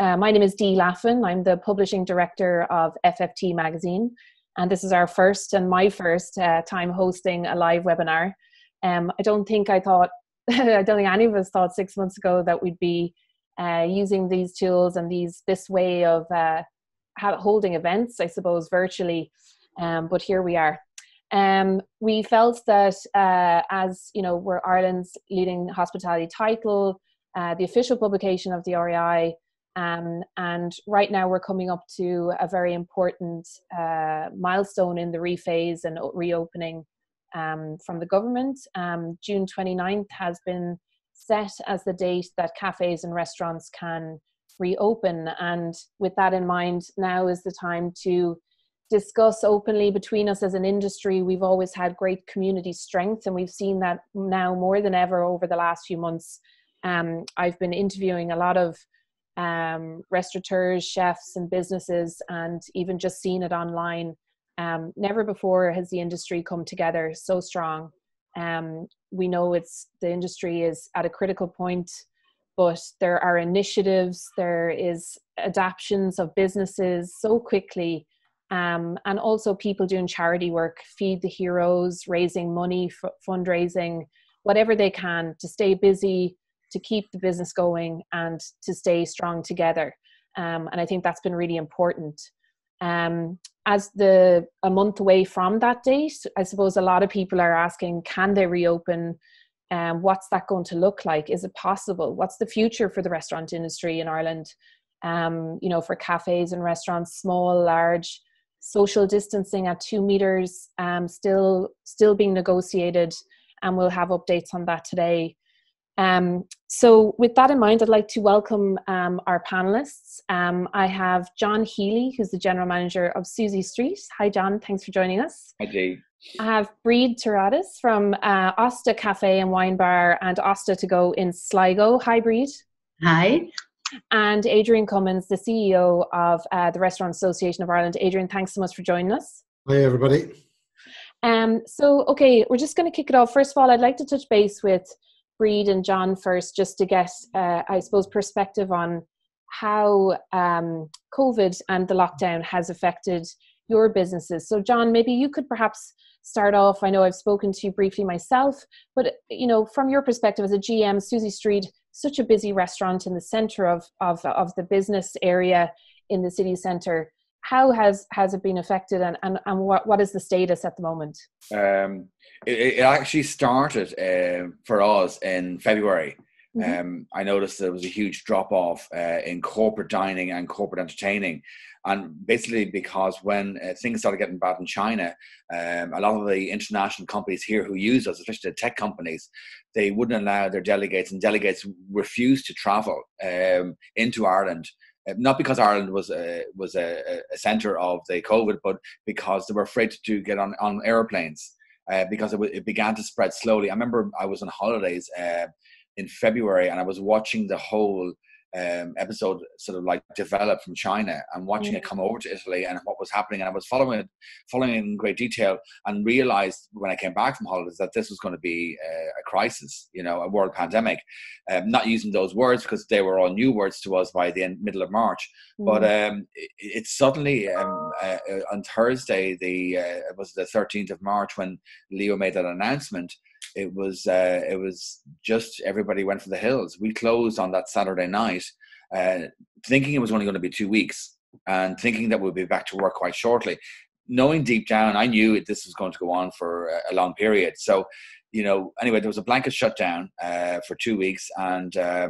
Uh, my name is Dee Laffan. I'm the publishing director of FFT magazine, and this is our first and my first uh, time hosting a live webinar. Um, I don't think I thought, I don't think any of us thought six months ago that we'd be uh, using these tools and these this way of uh, holding events, I suppose, virtually. Um, but here we are. Um, we felt that uh, as you know, we're Ireland's leading hospitality title, uh, the official publication of the RAI um, and right now we're coming up to a very important uh, milestone in the rephase and reopening um, from the government. Um, June 29th has been set as the date that cafes and restaurants can reopen. And with that in mind, now is the time to discuss openly between us as an industry. We've always had great community strength, and we've seen that now more than ever over the last few months. Um, I've been interviewing a lot of um, restaurateurs, chefs, and businesses, and even just seeing it online. Um, never before has the industry come together so strong. Um, we know it's the industry is at a critical point, but there are initiatives, there is adaptations of businesses so quickly, um, and also people doing charity work, feed the heroes, raising money, f- fundraising, whatever they can to stay busy, to keep the business going and to stay strong together. Um, and I think that's been really important. Um, as the a month away from that date, I suppose a lot of people are asking, can they reopen? Um, what's that going to look like? Is it possible? What's the future for the restaurant industry in Ireland? Um, you know, for cafes and restaurants, small, large, social distancing at two meters, um, still still being negotiated, and we'll have updates on that today. Um, so, with that in mind, I'd like to welcome um, our panelists. Um, I have John Healy, who's the general manager of Suesey Street. Hi, John. Thanks for joining us. Hi, Dee. I have Bríd Torrades from uh, Osta Cafe and Wine Bar and Osta to Go in Sligo. Hi, Bríd. Hi. And Adrian Cummins, the CEO of uh, the Restaurant Association of Ireland. Adrian, thanks so much for joining us. Hi, everybody. Um, so, okay, we're just going to kick it off. First of all, I'd like to touch base with Bríd and John first, just to get, uh, I suppose, perspective on how um, COVID and the lockdown has affected your businesses. So, John, maybe you could perhaps start off. I know I've spoken to you briefly myself, but you know, from your perspective as a GM, Suesey Street, such a busy restaurant in the center of of, of the business area in the city center how has has it been affected and, and, and what, what is the status at the moment? Um, it, it, actually started uh, for us in february. Mm-hmm. um, i noticed there was a huge drop off uh, in corporate dining and corporate entertaining. And basically because when uh, things started getting bad in china um, a lot of the international companies here who use us especially the tech companies they wouldn't allow their delegates and delegates refused to travel um, into ireland not because Ireland was a, was a, a center of the COVID, but because they were afraid to get on, on airplanes uh, because it, it, began to spread slowly. I remember I was on holidays uh, in February and I was watching the whole um, episode sort of like developed from China and watching it come over to Italy and what was happening. And I was following it, following it in great detail and realized when I came back from holidays that this was going to be a, a crisis, you know, a world pandemic. Um, not using those words because they were all new words to us by the end, middle of March. Mm-hmm. But um, it, it, suddenly um, uh, uh, on Thursday, the uh, it was the 13th of March when Leo made that announcement it was uh, it was just everybody went for the hills. We closed on that Saturday night, uh, thinking it was only going to be two weeks, and thinking that we'd be back to work quite shortly. Knowing deep down, I knew this was going to go on for a long period. So, you know, anyway, there was a blanket shutdown uh, for two weeks, and uh,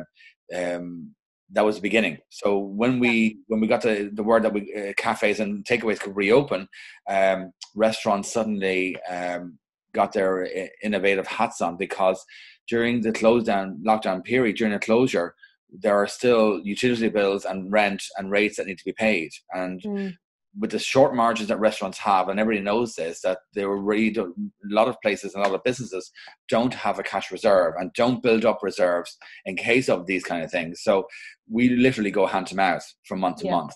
um, that was the beginning. So when we when we got the, the word that we uh, cafes and takeaways could reopen, um, restaurants suddenly um, got their uh, innovative hats on because during the close down lockdown period, during a closure, there are still utility bills and rent and rates that need to be paid. And mm. with the short margins that restaurants have, and everybody knows this, that there were really a lot of places and a lot of businesses don't have a cash reserve and don't build up reserves in case of these kind of things. So we literally go hand to mouth from month to yeah. month.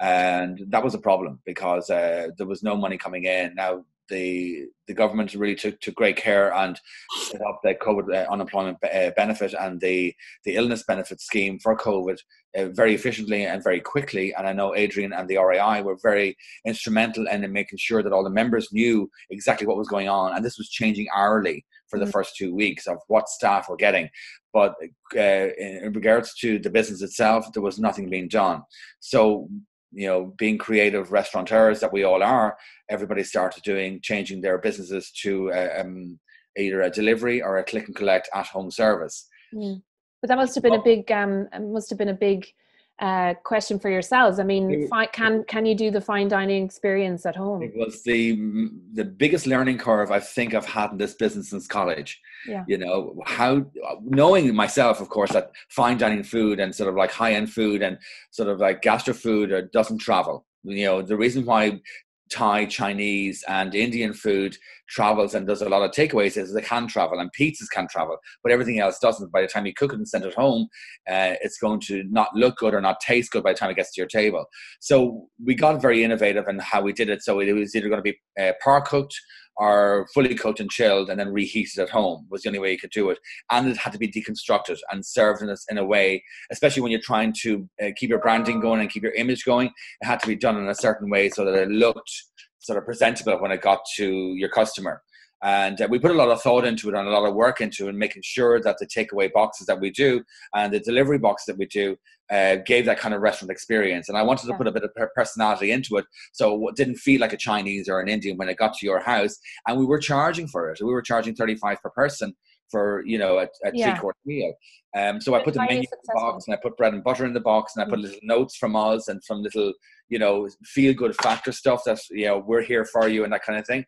And that was a problem because uh, there was no money coming in. Now the the government really took, took great care and set up the COVID uh, unemployment uh, benefit and the the illness benefit scheme for COVID uh, very efficiently and very quickly. And I know Adrian and the RAI were very instrumental in making sure that all the members knew exactly what was going on, and this was changing hourly for the mm-hmm. first two weeks of what staff were getting. But uh, in regards to the business itself, there was nothing being done. So you know, being creative restaurateurs that we all are, everybody started doing changing their businesses to uh, um, either a delivery or a click and collect at home service. Mm. But that must have been a big um, must have been a big uh, question for yourselves. I mean, fi- can can you do the fine dining experience at home? It was the the biggest learning curve I think I've had in this business since college. Yeah. You know how knowing myself, of course, that fine dining food and sort of like high end food and sort of like gastro food uh, doesn't travel. You know the reason why Thai, Chinese, and Indian food travels and does a lot of takeaways is they can travel and pizzas can travel, but everything else doesn't. By the time you cook it and send it home, uh, it's going to not look good or not taste good by the time it gets to your table. So we got very innovative in how we did it. So it was either going to be uh, par cooked or fully cooked and chilled and then reheated at home was the only way you could do it. And it had to be deconstructed and served in a, in a way, especially when you're trying to uh, keep your branding going and keep your image going, it had to be done in a certain way so that it looked sort of presentable when it got to your customer. And uh, we put a lot of thought into it and a lot of work into it, and making sure that the takeaway boxes that we do and the delivery boxes that we do uh, gave that kind of restaurant experience. And I wanted to yeah. put a bit of personality into it, so it didn't feel like a Chinese or an Indian when it got to your house. And we were charging for it. We were charging thirty five per person for you know a, a yeah. three course meal. Um, so I put the menu in the box and I put bread and butter in the box and I put mm. little notes from us and from little you know feel good factor stuff that you know we're here for you and that kind of thing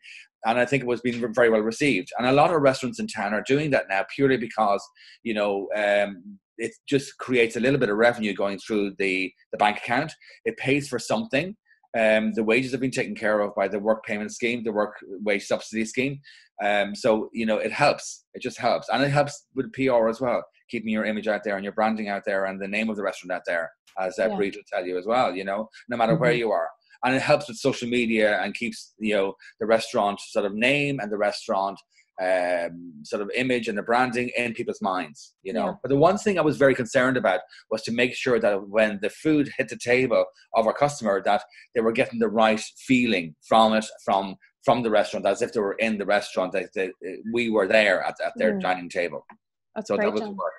and I think it was being very well received. And a lot of restaurants in town are doing that now purely because you know um, it just creates a little bit of revenue going through the the bank account. It pays for something. Um, the wages have been taken care of by the work payment scheme, the work wage subsidy scheme. Um, so you know it helps. It just helps, and it helps with PR as well, keeping your image out there and your branding out there and the name of the restaurant out there, as uh, yeah. will tell you as well. You know, no matter mm-hmm. where you are and it helps with social media and keeps you know the restaurant sort of name and the restaurant um, sort of image and the branding in people's minds, you know. Yeah. But the one thing I was very concerned about was to make sure that when the food hit the table of our customer, that they were getting the right feeling from it, from from the restaurant, as if they were in the restaurant, that they, we were there at, at their mm. dining table. That's so that was work.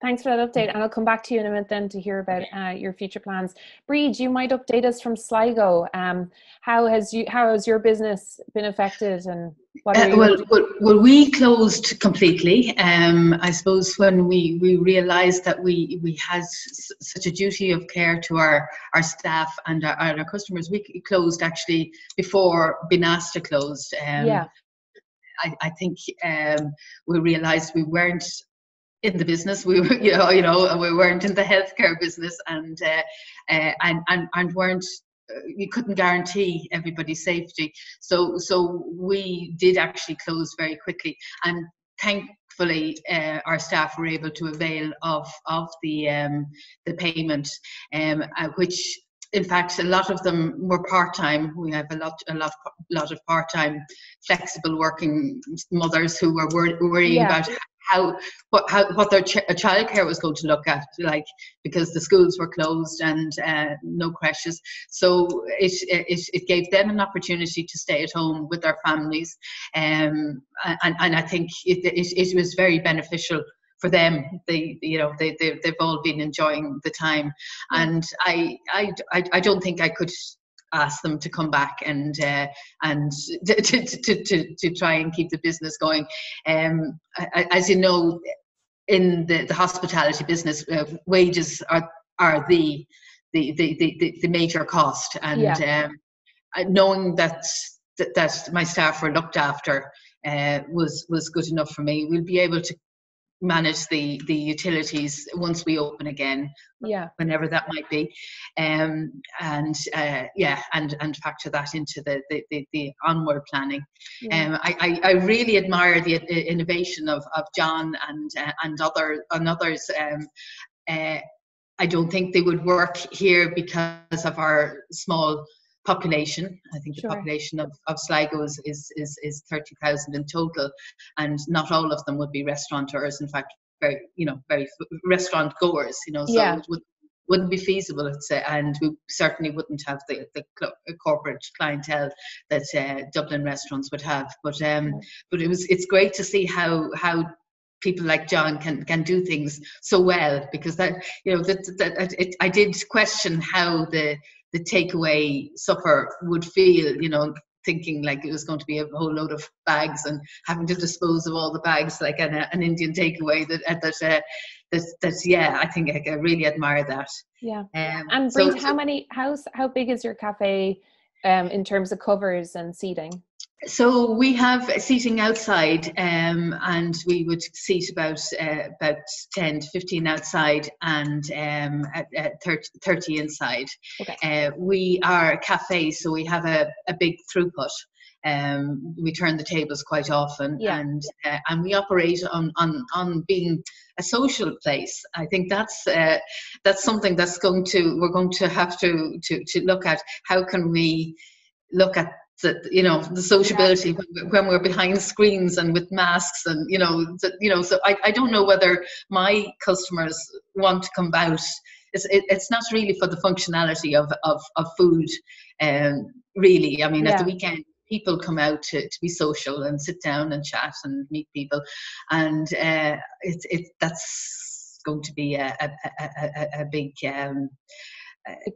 Thanks for that update. And I'll come back to you in a minute then to hear about uh, your future plans. Bríd, you might update us from Sligo. Um, how has you how has your business been affected and what uh, well, well, well, we closed completely. Um, I suppose when we, we realised that we we had s- such a duty of care to our, our staff and our, and our customers, we closed actually before Binasta closed. Um, yeah. I, I think um, we realised we weren't in the business. We were, you know, you know, we weren't in the healthcare business, and uh, uh, and, and and weren't. Uh, you couldn't guarantee everybody's safety, so so we did actually close very quickly, and thankfully uh, our staff were able to avail of of the um, the payment, um, uh, which in fact, a lot of them were part time. We have a lot, a lot, lot of part time, flexible working mothers who were worrying yeah. about how what how what their ch- childcare was going to look at, like because the schools were closed and uh, no creches. So it, it it gave them an opportunity to stay at home with their families, um, and and I think it it, it was very beneficial for them. They you know they, they they've all been enjoying the time. And I, I i i don't think i could ask them to come back and uh, and to, to, to, to, to try and keep the business going. Um, as you know, in the, the hospitality business, uh, wages are are the the, the, the, the major cost, and yeah. um, knowing that, that that my staff were looked after uh, was was good enough for me. We'll be able to manage the the utilities once we open again yeah. whenever that might be. Um and uh yeah and and factor that into the the, the, the onward planning. Yeah. um I, I, I really admire the innovation of of john and uh, and other and others. Um uh, i don't think they would work here because of our small population. I think Sure. the population of, of Sligo is, is, is, is 30,000 in total, and not all of them would be restaurateurs. In fact, very, you know, very f- restaurant goers, you know, so Yeah. it would, wouldn't be feasible, I'd say, and we certainly wouldn't have the, the cl- corporate clientele that uh, Dublin restaurants would have. But um, Right. but it was it's great to see how how people like John can can do things so well because that you know that, that it, I did question how the the takeaway supper would feel you know thinking like it was going to be a whole load of bags and having to dispose of all the bags like an, an Indian takeaway that that uh, that that's yeah I think I, I really admire that Yeah. um, And so- how many how how big is your cafe um, in terms of covers and seating? So we have seating outside, um, and we would seat about uh, about ten to fifteen outside, and um, at, at 30, 30 inside. Okay. Uh, we are a cafe, so we have a, a big throughput. Um, we turn the tables quite often, Yeah. and uh, and we operate on, on on being a social place. I think that's uh, that's something that's going to we're going to have to to to look at. How can we look at the you know the sociability when we- when we're behind screens and with masks and you know the, you know so I, I don't know whether my customers want to come out. It's it, it's not really for the functionality of of, of food um really. I mean at the weekend people come out to, to be social and sit down and chat and meet people. And uh it's it that's going to be a a, a, a, a big um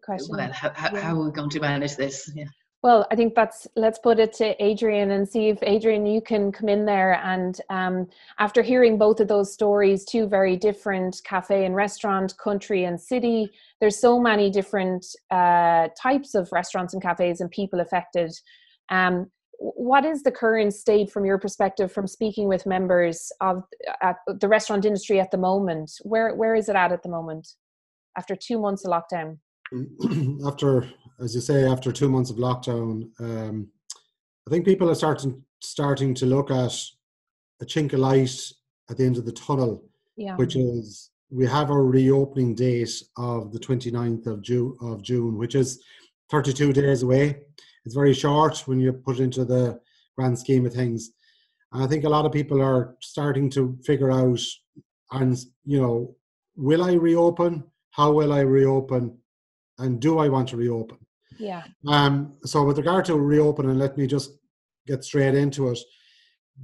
question. well how, how, Yeah. how are we going to manage this? Yeah Well, I think that's let's put it to Adrian and see if Adrian you can come in there and um, after hearing both of those stories, two very different cafe and restaurant, country and city. There's so many different uh, types of restaurants and cafes and people affected. Um, what is the current state from your perspective from speaking with members of the restaurant industry at the moment? Where where is it at at the moment after two months of lockdown? after, as you say, after two months of lockdown, um, I think people are starting starting to look at a chink of light at the end of the tunnel, Yeah. which is we have a reopening date of the 29th of June, of June, which is 32 days away. It's very short when you put it into the grand scheme of things. And I think a lot of people are starting to figure out, and you know, will I reopen? How will I reopen? And do I want to reopen? Yeah. Um, so with regard to reopening, let me just get straight into it.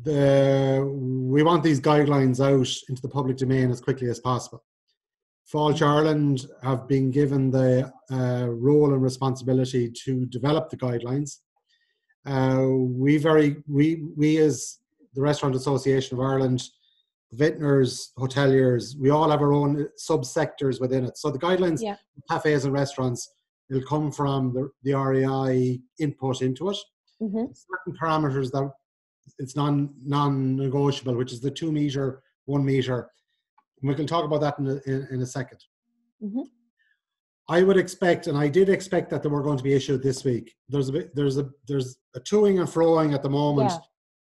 The we want these guidelines out into the public domain as quickly as possible. Fáilte Ireland have been given the uh, role and responsibility to develop the guidelines. Uh, we very we we as the Restaurant Association of Ireland, vintners, hoteliers, we all have our own subsectors within it. So the guidelines, Yeah. cafes and restaurants, will come from the, the RAI input into it. hmm Certain parameters that it's non non-negotiable, which is the two meter, one meter. We can talk about that in a, in, in a 2nd Mhm. I would expect, and I did expect that they were going to be issued this week. There's a bit, there's a there's a toing and froing at the moment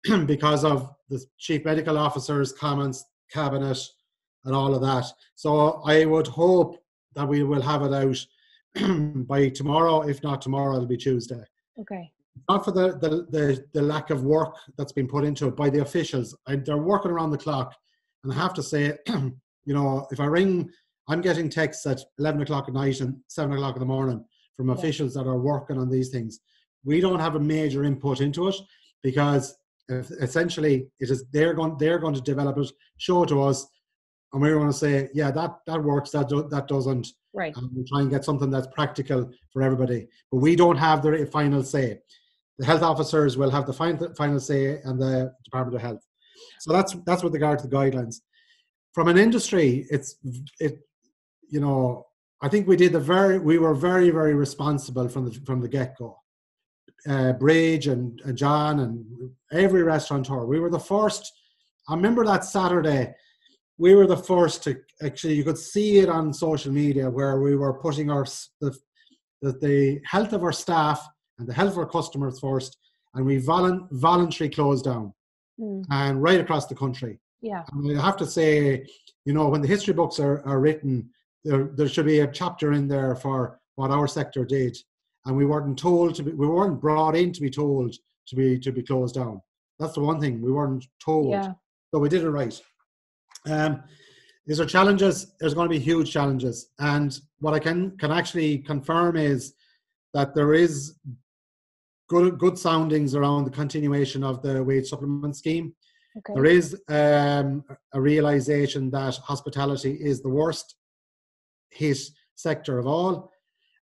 because of the chief medical officer's comments, cabinet, and all of that. So I would hope that we will have it out by tomorrow. If not tomorrow, it'll be Tuesday. Okay. Not for the the, the, the lack of work that's been put into it by the officials. I, they're working around the clock, and I have to say, you know, if I ring, I'm getting texts at eleven o'clock at night and seven o'clock in the morning from Yeah. officials that are working on these things. We don't have a major input into it because if- essentially it is they're going they're going to develop it, show it to us, and we're going to say, yeah, that that works, that do, that doesn't, Right. and we'll try and get something that's practical for everybody. But we don't have the final say. The health officers will have the final final say, and the Department of Health. So that's that's with regard to the guidelines. From an industry, it's it, you know, I think we did the very we were very very responsible from the from the get go. Uh, Bridge and, and John and every restaurateur, we were the first. I remember that Saturday we were the first to actually you could see it on social media where we were putting our the, the, the health of our staff and the health of our customers first and we volun, voluntarily closed down Mm. and right across the country Yeah. and I have to say you know when the history books are, are written there, there should be a chapter in there for what our sector did and we weren't told to be, we weren't brought in to be told to be to be closed down. That's the one thing we weren't told. Yeah. So we did it right. Um, these are challenges. There's going to be huge challenges, and what I can can actually confirm is that there is good good soundings around the continuation of the wage supplement scheme. Okay. There is um, a realization that hospitality is the worst hit sector of all,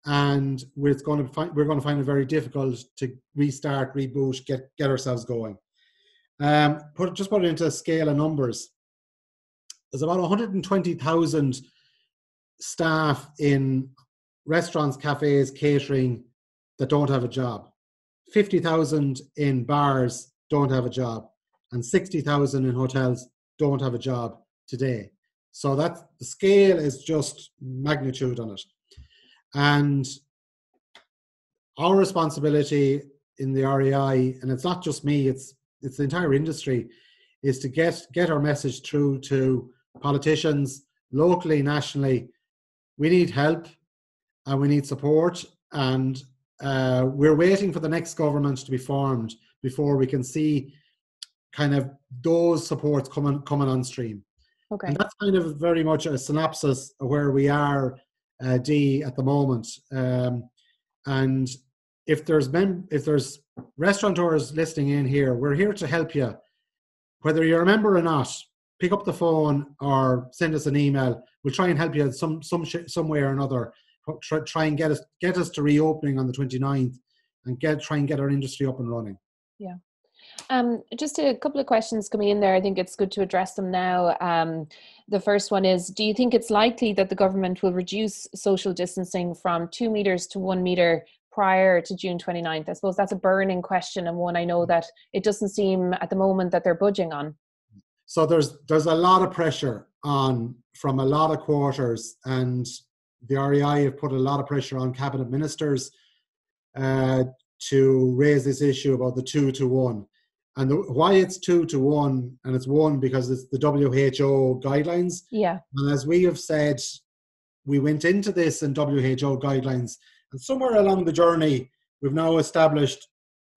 and we're going to find we're going to find it very difficult to restart, reboot, get get ourselves going. Um, put just put it into a scale of numbers. There's about 120,000 staff in restaurants, cafes, catering that don't have a job. 50,000 in bars don't have a job, and 60,000 in hotels don't have a job today. So that the scale is just magnitude on it. And our responsibility in the RAI, and it's not just me, it's it's the entire industry, is to get get our message through to politicians locally, nationally. We need help and we need support, and uh, we're waiting for the next government to be formed before we can see kind of those supports coming coming on stream. Okay. And that's kind of very much a synopsis of where we are, uh, Dee, at the moment. Um, and if there's mem- if there's restaurateurs listening in here, we're here to help you. Whether you're a member or not, pick up the phone or send us an email. We'll try and help you some some sh- some way or another. Try, try and get us get us to reopening on the 29th and get try and get our industry up and running. Yeah. Um, just a couple of questions coming in there. I think it's good to address them now. Um, the first one is Do you think it's likely that the government will reduce social distancing from two meters to one meter prior to June 29th? I suppose that's a burning question and one I know that it doesn't seem at the moment that they're budging on. So there's there's a lot of pressure on from a lot of quarters, and the RAI have put a lot of pressure on cabinet ministers uh, to raise this issue about the two to one. And the, why it's two to one, and it's one because it's the WHO guidelines. Yeah. And as we have said, we went into this in WHO guidelines, and somewhere along the journey, we've now established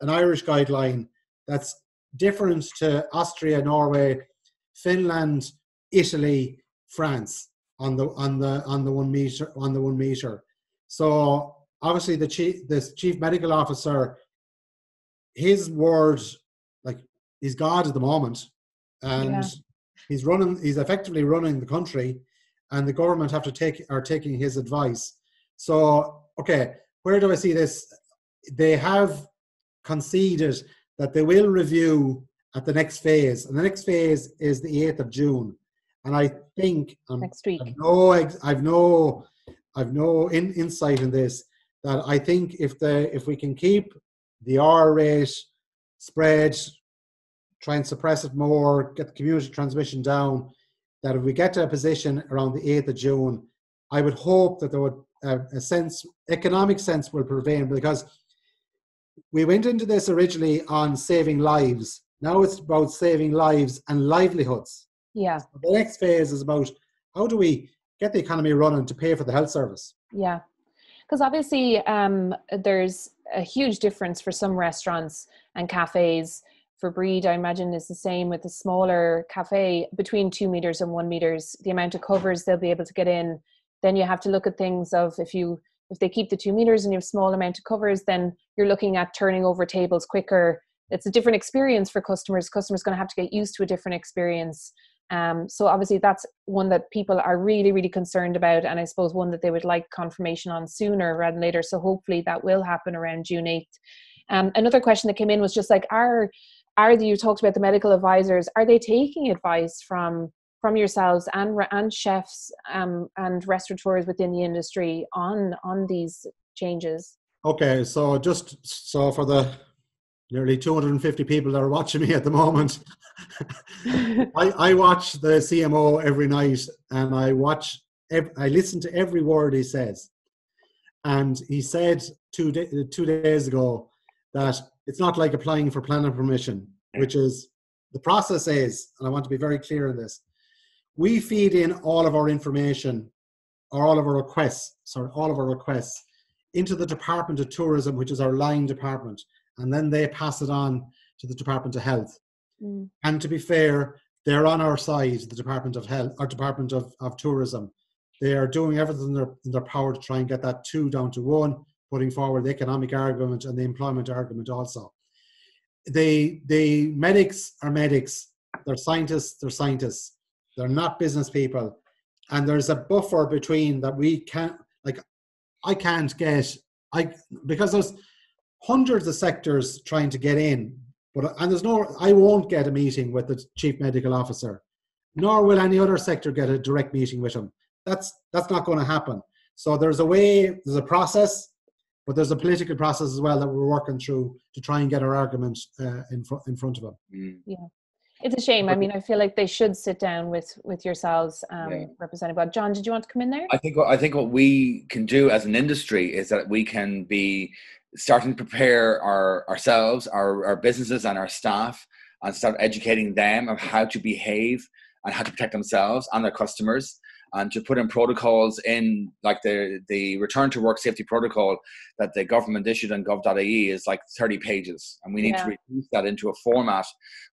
an Irish guideline that's different to Austria, Norway, Finland, Italy, France on the on the on the one meter on the one meter. So obviously the chief the chief medical officer, his word, like he's God at the moment, and Yeah. he's running he's effectively running the country, and the government have to take are taking his advice. So okay, where do I see this? They have conceded that they will review at the next phase, and the next phase is the eighth of June. And I think um, Next week. I've no, I've no, I've no in, insight in this. That I think if the if we can keep the R rate spread, try and suppress it more, get the community transmission down, that if we get to a position around the eighth of June, I would hope that there would uh, a sense, economic sense, will prevail because we went into this originally on saving lives. Now it's about saving lives and livelihoods. Yeah. The next phase is about how do we get the economy running to pay for the health service. Yeah, because obviously um, there's a huge difference for some restaurants and cafes. For Bríd, I imagine is the same with a smaller cafe between two meters and one meters. The amount of covers they'll be able to get in. Then you have to look at things of if you if they keep the two meters and you have small amount of covers, then you're looking at turning over tables quicker. It's a different experience for customers. Customers going to have to get used to a different experience. Um, so obviously that's one that people are really, really concerned about, and I suppose one that they would like confirmation on sooner rather than later. So hopefully that will happen around June eighth. Um, another question that came in was just like, are are the, you talked about the medical advisors? Are they taking advice from from yourselves and and chefs um, and restaurateurs within the industry on on these changes? Okay, so just so for the nearly 250 people that are watching me at the moment, I, I watch the CMO every night and I watch, I listen to every word he says. And he said two, day, two days ago that it's not like applying for planning permission, which is the process is, and I want to be very clear on this, we feed in all of our information or all of our requests, sorry, all of our requests into the Department of Tourism, which is our line department, and then they pass it on to the Department of Health. Mm. And to be fair, they're on our side, the Department of Health our Department of, of Tourism. They are doing everything in their, in their power to try and get that two down to one, putting forward the economic argument and the employment argument also. They, the medics are medics, they're scientists, they're scientists. They're not business people. And there's a buffer between that we can't, like, I can't get, I because there's hundreds of sectors trying to get in but and there's no, I won't get a meeting with the chief medical officer, nor will any other sector get a direct meeting with him. That's that's not going to happen. So there's a way, there's a process, but there's a political process as well that we're working through to try and get our argument uh, in front in front of them. Mm. Yeah. It's a shame. I mean, I feel like they should sit down with with yourselves, um, yeah. representing. But John, did you want to come in there? I think what, I think what we can do as an industry is that we can be starting to prepare our ourselves, our, our businesses, and our staff, and start educating them of how to behave and how to protect themselves and their customers, and to put in protocols in like the the return to work safety protocol that the government issued on gov.ie is like 30 pages, and we need yeah. to reduce that into a format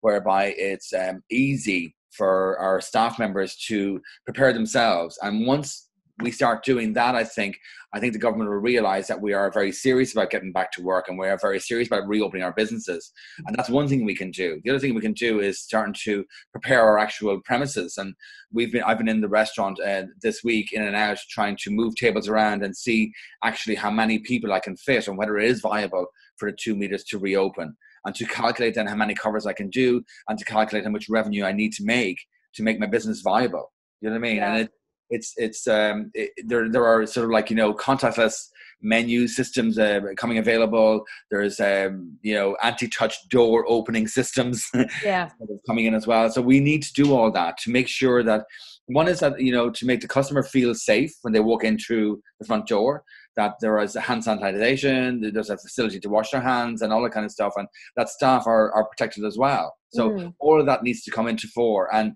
whereby it's um, easy for our staff members to prepare themselves. And once we start doing that, I think I think the government will realize that we are very serious about getting back to work and we are very serious about reopening our businesses. And that's one thing we can do. The other thing we can do is starting to prepare our actual premises. And we've been I've been in the restaurant uh, this week in and out trying to move tables around and see actually how many people I can fit and whether it is viable for the two meters to reopen and to calculate then how many covers I can do and to calculate how much revenue I need to make to make my business viable. You know what I mean? Yeah. And it, it's it's um, it, there there are sort of like you know contactless menu systems uh, coming available. There's um, you know anti-touch door opening systems yeah. coming in as well. So we need to do all that to make sure that one is that you know to make the customer feel safe when they walk in through the front door. That there is a hand sanitization, there's a facility to wash their hands, and all that kind of stuff, and that staff are are protected as well. So mm. all of that needs to come into fore and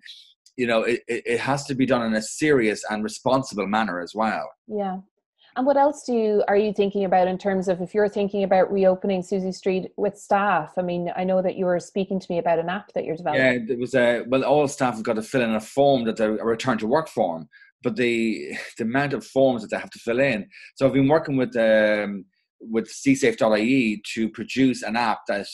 you know it, it has to be done in a serious and responsible manner as well yeah and what else do you are you thinking about in terms of if you're thinking about reopening Suesey Street with staff? I mean, I know that you were speaking to me about an app that you're developing. Yeah, it was a well, all staff have got to fill in a form that they're a return to work form, but the the amount of forms that they have to fill in. So I've been working with um, with csafe.ie to produce an app that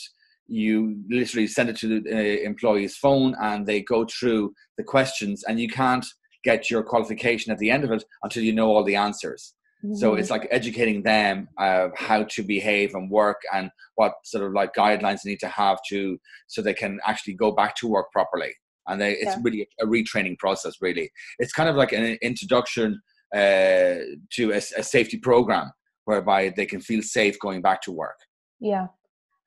you literally send it to the uh, employee's phone and they go through the questions and you can't get your qualification at the end of it until you know all the answers. Mm-hmm. so it's like educating them of how to behave and work and what sort of like guidelines they need to have to so they can actually go back to work properly. And they, it's yeah. really a retraining process really. It's kind of like an introduction uh, to a, a safety program whereby they can feel safe going back to work. Yeah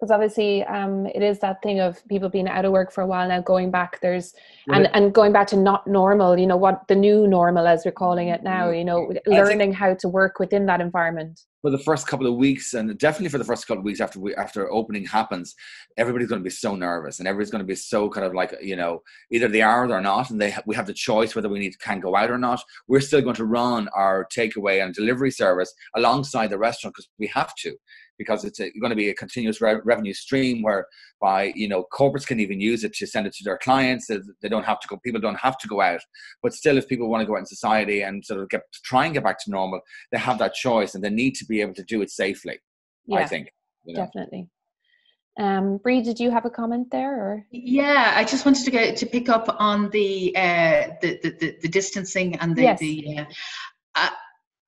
because obviously um, it is that thing of people being out of work for a while now going back there's and and going back to not normal you know what the new normal as we're calling it now you know learning how to work within that environment. For the first couple of weeks and definitely for the first couple of weeks after we after opening happens everybody's going to be so nervous and everybody's going to be so kind of like you know either they are or not and they we have the choice whether we need can go out or not. We're still going to run our takeaway and delivery service alongside the restaurant because we have to because it's a, going to be a continuous re- revenue stream whereby you know corporates can even use it to send it to their clients. They don't have to go. People don't have to go out, but still, if people want to go out in society and sort of get try and get back to normal, they have that choice, and they need to be able to do it safely. Yeah, I think you know? definitely. Um, Bree, did you have a comment there? Or? Yeah, I just wanted to get to pick up on the uh, the, the, the distancing and the, yes. the uh,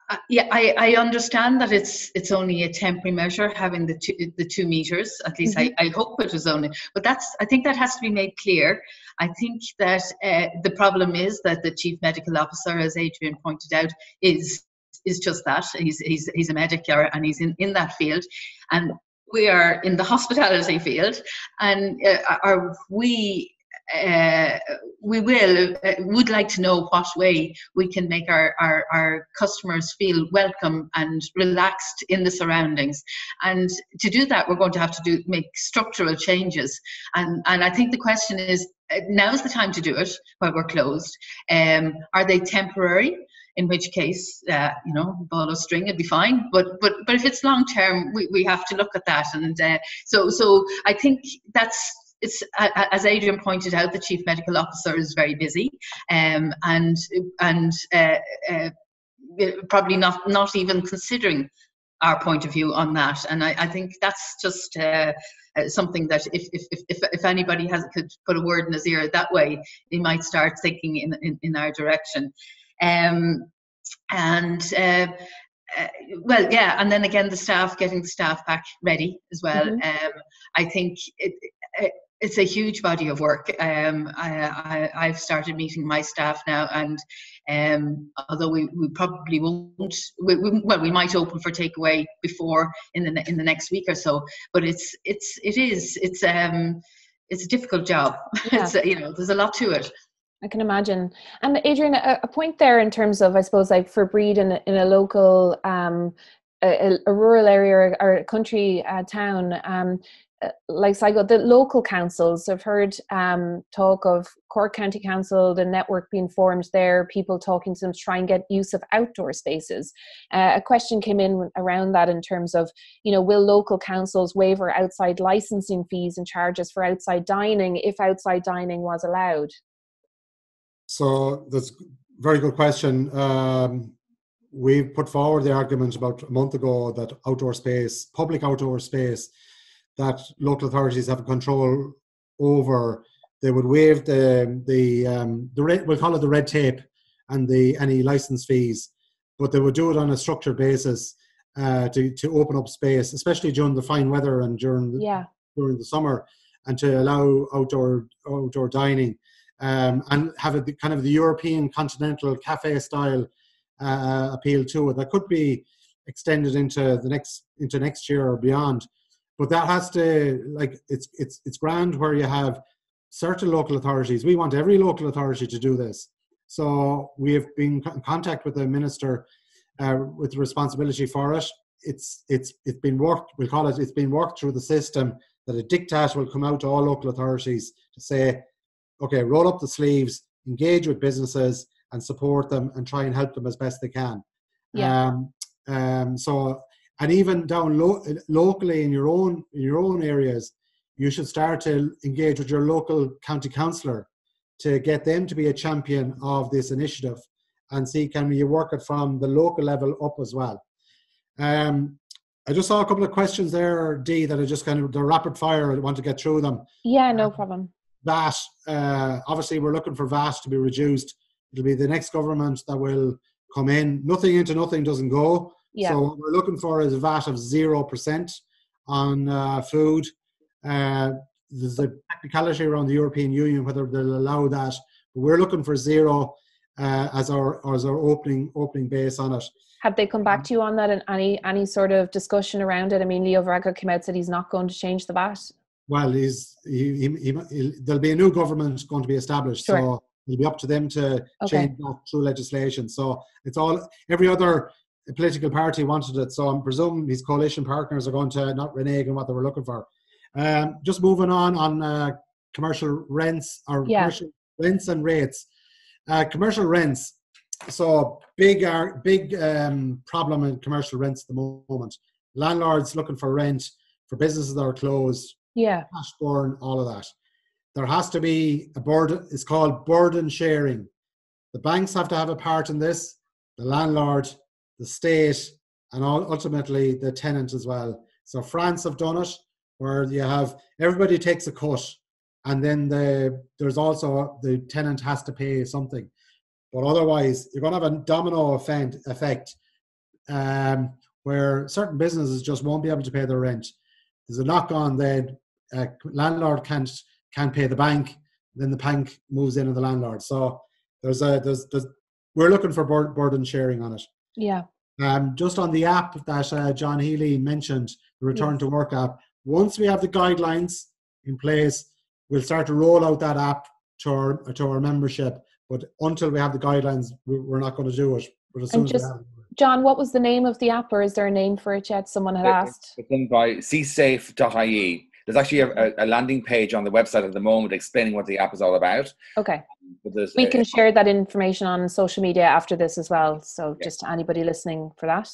uh, yeah, I, I understand that it's it's only a temporary measure having the two the two meters. At least mm-hmm. I, I hope it was only. But that's I think that has to be made clear. I think that uh, the problem is that the chief medical officer, as Adrian pointed out, is is just that. He's he's he's a medic and he's in in that field, and we are in the hospitality field, and uh, are we uh, we will uh, would like to know what way we can make our, our, our customers feel welcome and relaxed in the surroundings and to do that we're going to have to do make structural changes and and i think the question is uh, now's the time to do it while we're closed um, are they temporary in which case, uh, you know, ball of string it'd be fine. But but but if it's long term, we, we have to look at that. And uh, so so I think that's it's as Adrian pointed out, the chief medical officer is very busy, um, and and uh, uh, probably not not even considering our point of view on that. And I, I think that's just uh, uh, something that if, if, if, if anybody has could put a word in his ear that way, he might start thinking in, in, in our direction. Um, and uh, uh, well, yeah, and then again, the staff getting the staff back ready as well. Mm-hmm. Um, I think it, it, it's a huge body of work. Um, I, I, have started meeting my staff now, and um, although we, we probably won't, we, we, well, we might open for takeaway before in the in the next week or so. But it's it's it is it's um it's a difficult job. Yeah. it's you know there's a lot to it. I can imagine. And Adrian, a, a, point there in terms of, I suppose, like for Bríd in, in a local, um, a, a, rural area or, a country uh, town, um, like Sligo, the local councils, I've heard um, talk of Cork County Council, the network being formed there, people talking to them to try and get use of outdoor spaces. Uh, a question came in around that in terms of, you know, will local councils waiver outside licensing fees and charges for outside dining if outside dining was allowed? So that's a very good question. Um, we put forward the argument about a month ago that outdoor space, public outdoor space, that local authorities have control over. They would waive the the um, the red, we'll call it the red tape and the any license fees, but they would do it on a structured basis uh, to to open up space, especially during the fine weather and during the, yeah. during the summer, and to allow outdoor outdoor dining um, and have a kind of the European continental cafe style uh, appeal to it. That could be extended into the next into next year or beyond. But that has to like it's it's it's grand where you have certain local authorities. We want every local authority to do this. So we have been in contact with the minister uh, with the responsibility for it. It's it's it's been worked. We'll call it. It's been worked through the system that a diktat will come out to all local authorities to say, okay, roll up the sleeves, engage with businesses, and support them, and try and help them as best they can. Yeah. Um, um, so and even down lo- locally in your own in your own areas you should start to engage with your local county councillor to get them to be a champion of this initiative and see can you work it from the local level up as well um, I just saw a couple of questions there, Dee, that are just kind of the rapid fire. I want to get through them. Yeah, no problem. VAT, uh, obviously, we're looking for VAT to be reduced. It'll be the next government that will come in. Nothing into nothing doesn't go. Yeah. So what we're looking for is a VAT of zero percent on uh, food. Uh, there's a technicality around the European Union whether they'll allow that. But we're looking for zero uh, as our as our opening opening base on it. Have they come back um, to you on that and any any sort of discussion around it? I mean, Leo Varadkar came out said he's not going to change the VAT. Well, he's he, he, he, there'll be a new government going to be established, sure. so it'll be up to them to okay. change that through legislation. So it's all every other political party wanted it. So I'm presuming his coalition partners are going to not renege on what they were looking for. Um, just moving on on uh, commercial rents or yeah. commercial rents and rates. Uh, commercial rents. So big, uh, big um, problem in commercial rents at the moment. Landlords looking for rent for businesses that are closed. Yeah, cash burn, all of that. There has to be a burden. It's called burden sharing. The banks have to have a part in this. The landlord the state, and ultimately the tenant as well. So France have done it, where you have everybody takes a cut, and then the there's also the tenant has to pay something. But otherwise, you're going to have a domino effect, effect um, where certain businesses just won't be able to pay their rent. There's a knock on then landlord can't can't pay the bank, then the bank moves in on the landlord. So there's a there's, there's we're looking for burden sharing on it. Yeah. Um, just on the app that uh, John Healy mentioned, the Return yes. to Work app, once we have the guidelines in place, we'll start to roll out that app to our, to our membership. But until we have the guidelines, we're not going to do it. But as soon just, as John, what was the name of the app, or is there a name for it yet? Someone had asked. It's in by csafe.ie. There's actually a, a, landing page on the website at the moment explaining what the app is all about. Okay. We can share that information on social media after this as well. So yeah. just anybody listening for that.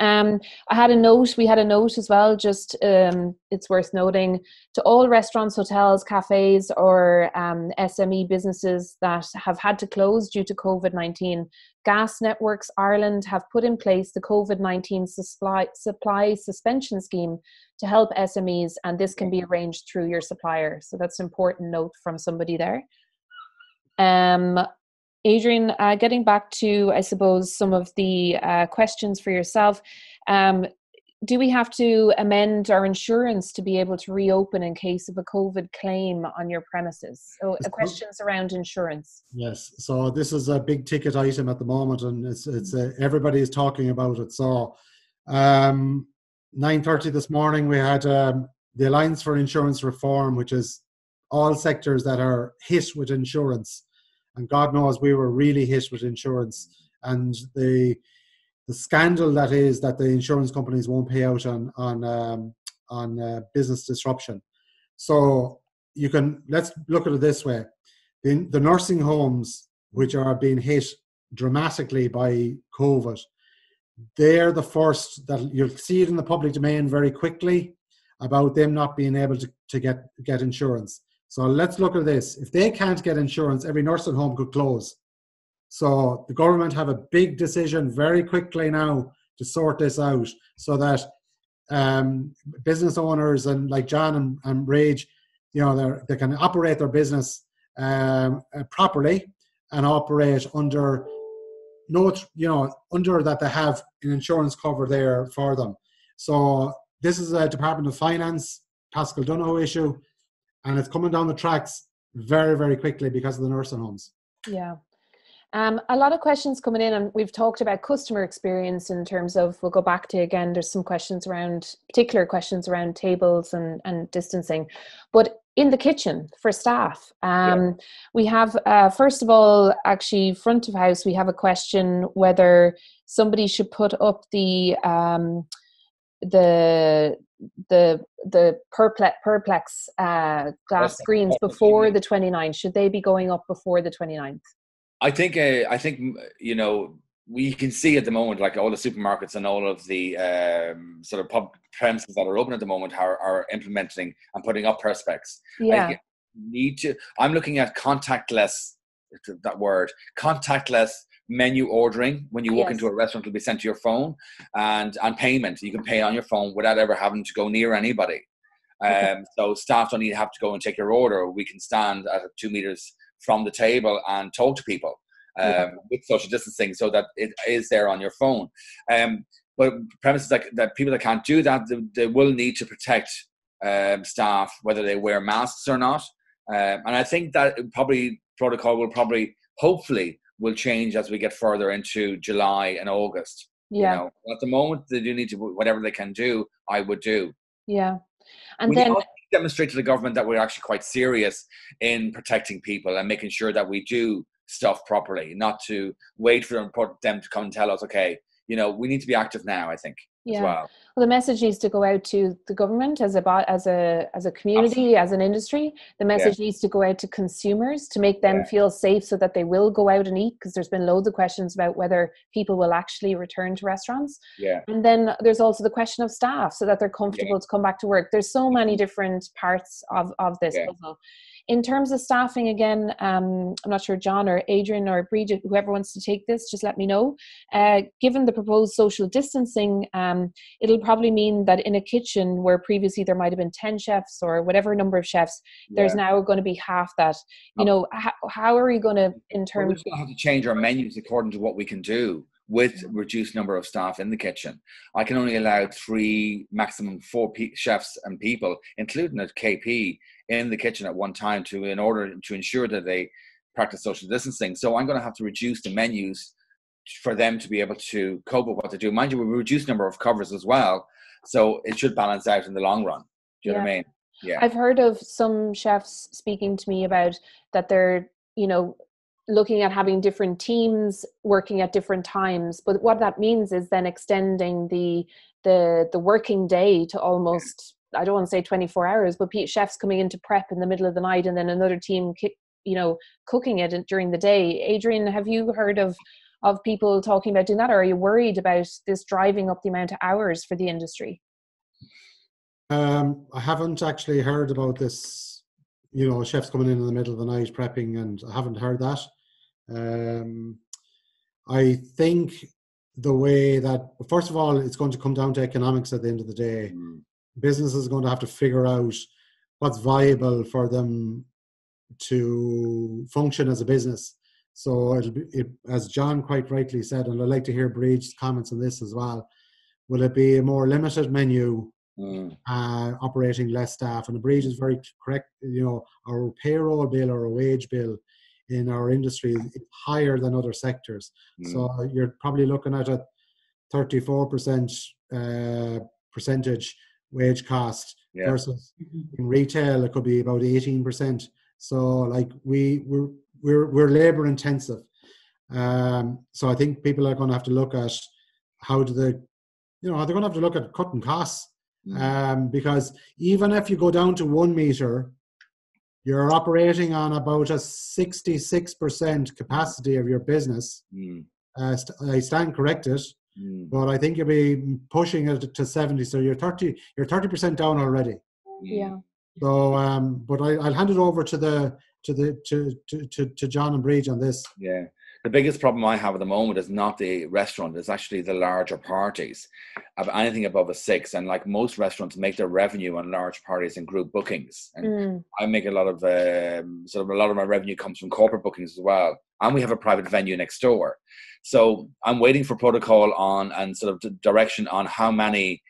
Um, I had a note, we had a note as well, just um, it's worth noting to all restaurants, hotels, cafes, or um, SME businesses that have had to close due to COVID 19. Gas Networks Ireland have put in place the COVID 19 supply, supply suspension scheme to help SMEs, and this can be arranged through your supplier. So that's an important note from somebody there. Um, Adrian, uh, getting back to, I suppose, some of the uh, questions for yourself. Um, do we have to amend our insurance to be able to reopen in case of a COVID claim on your premises? So, uh, questions around insurance. Yes. So this is a big ticket item at the moment, and it's it's uh, everybody is talking about it. So, um, nine thirty this morning, we had um, the Alliance for Insurance Reform, which is all sectors that are hit with insurance and God knows we were really hit with insurance and the the scandal that is that the insurance companies won't pay out on on um, on uh, business disruption. So you can let's look at it this way: the, the nursing homes which are being hit dramatically by COVID, they're the first that you'll see it in the public domain very quickly about them not being able to, to get get insurance. So let's look at this. If they can't get insurance, every nursing home could close. So the government have a big decision very quickly now to sort this out so that um, business owners and like John and, and Rage, you know, they can operate their business um, uh, properly and operate under no, you know, under that they have an insurance cover there for them. So this is a Department of Finance, Paschal Donohoe issue and it's coming down the tracks very, very quickly because of the nursing homes. Yeah. Um, a lot of questions coming in, and we've talked about customer experience in terms of. We'll go back to again. There's some questions around particular questions around tables and and distancing, but in the kitchen for staff, um, yeah. we have uh, first of all, actually front of house, we have a question whether somebody should put up the um, the the the perplex, perplex uh, glass screens before the 29th should they be going up before the 29th i think uh, i think you know we can see at the moment like all the supermarkets and all of the um, sort of pub premises that are open at the moment are, are implementing and putting up perspex. Yeah. I need to i'm looking at contactless that word contactless menu ordering when you walk yes. into a restaurant will be sent to your phone and and payment. You can pay on your phone without ever having to go near anybody. Um, so staff don't need to have to go and take your order. We can stand at two meters from the table and talk to people um, yeah. with social distancing so that it is there on your phone. Um, but premises like that people that can't do that they, they will need to protect um, staff whether they wear masks or not. Um, and i think that probably protocol will probably hopefully will change as we get further into July and August. Yeah. You know, at the moment, they do need to whatever they can do. I would do. Yeah, and we then demonstrate to the government that we're actually quite serious in protecting people and making sure that we do stuff properly, not to wait for them, them to come and tell us, okay, you know, we need to be active now. I think yeah. well. Well, the message needs to go out to the government as a as a as a community, Absolutely. as an industry. The message yeah. needs to go out to consumers to make them yeah. feel safe, so that they will go out and eat. Because there's been loads of questions about whether people will actually return to restaurants. Yeah. And then there's also the question of staff, so that they're comfortable to come back to work. There's so mm-hmm. many different parts of of this puzzle. In terms of staffing, again, um, I'm not sure John or Adrian or Bridget, whoever wants to take this, just let me know. Uh, given the proposed social distancing, um, it'll probably mean that in a kitchen where previously there might have been 10 chefs or whatever number of chefs, yeah. there's now going to be half that. You oh. know, how, how are we going to, in terms well, we have to change our menus according to what we can do with mm-hmm. reduced number of staff in the kitchen. I can only allow three, maximum four chefs and people, including a KP, in the kitchen at one time to in order to ensure that they practice social distancing. So I'm going to have to reduce the menus for them to be able to cope with what they do. Mind you, we reduce number of covers as well, so it should balance out in the long run. Do you yeah. know what I mean? Yeah. I've heard of some chefs speaking to me about that they're, you know, looking at having different teams working at different times but what that means is then extending the the the working day to almost I don't want to say 24 hours, but chefs coming into prep in the middle of the night and then another team you know cooking it during the day. Adrian have you heard of of people talking about doing that or are you worried about this driving up the amount of hours for the industry? Um, i haven't actually heard about this you know chefs coming in in the middle of the night prepping and i haven't heard that um, i think the way that first of all it's going to come down to economics at the end of the day mm. business is going to have to figure out what's viable for them to function as a business so it'll be it, as john quite rightly said and i'd like to hear Bríd's comments on this as well will it be a more limited menu mm. uh, operating less staff and the Breed is very correct you know our payroll bill or a wage bill in our industry is higher than other sectors. Mm. So you're probably looking at a 34% uh, percentage wage cost yeah. versus in retail it could be about 18%. So like we we're we're, we're labor intensive. Um, so I think people are going to have to look at how do they, you know, are they're going to have to look at cutting costs. Mm. Um, because even if you go down to one meter you're operating on about a 66% capacity of your business. Mm. Uh, st- I stand corrected, mm. but I think you'll be pushing it to 70. So you're 30, you're 30% down already. Yeah. So, um, but I, will hand it over to the to the to to to, to John and Bridge on this. Yeah the biggest problem I have at the moment is not the restaurant, it's actually the larger parties. Of anything above a six, and like most restaurants make their revenue on large parties and group bookings. And mm. I make a lot of um, sort of a lot of my revenue comes from corporate bookings as well. And we have a private venue next door. So I'm waiting for protocol on and sort of direction on how many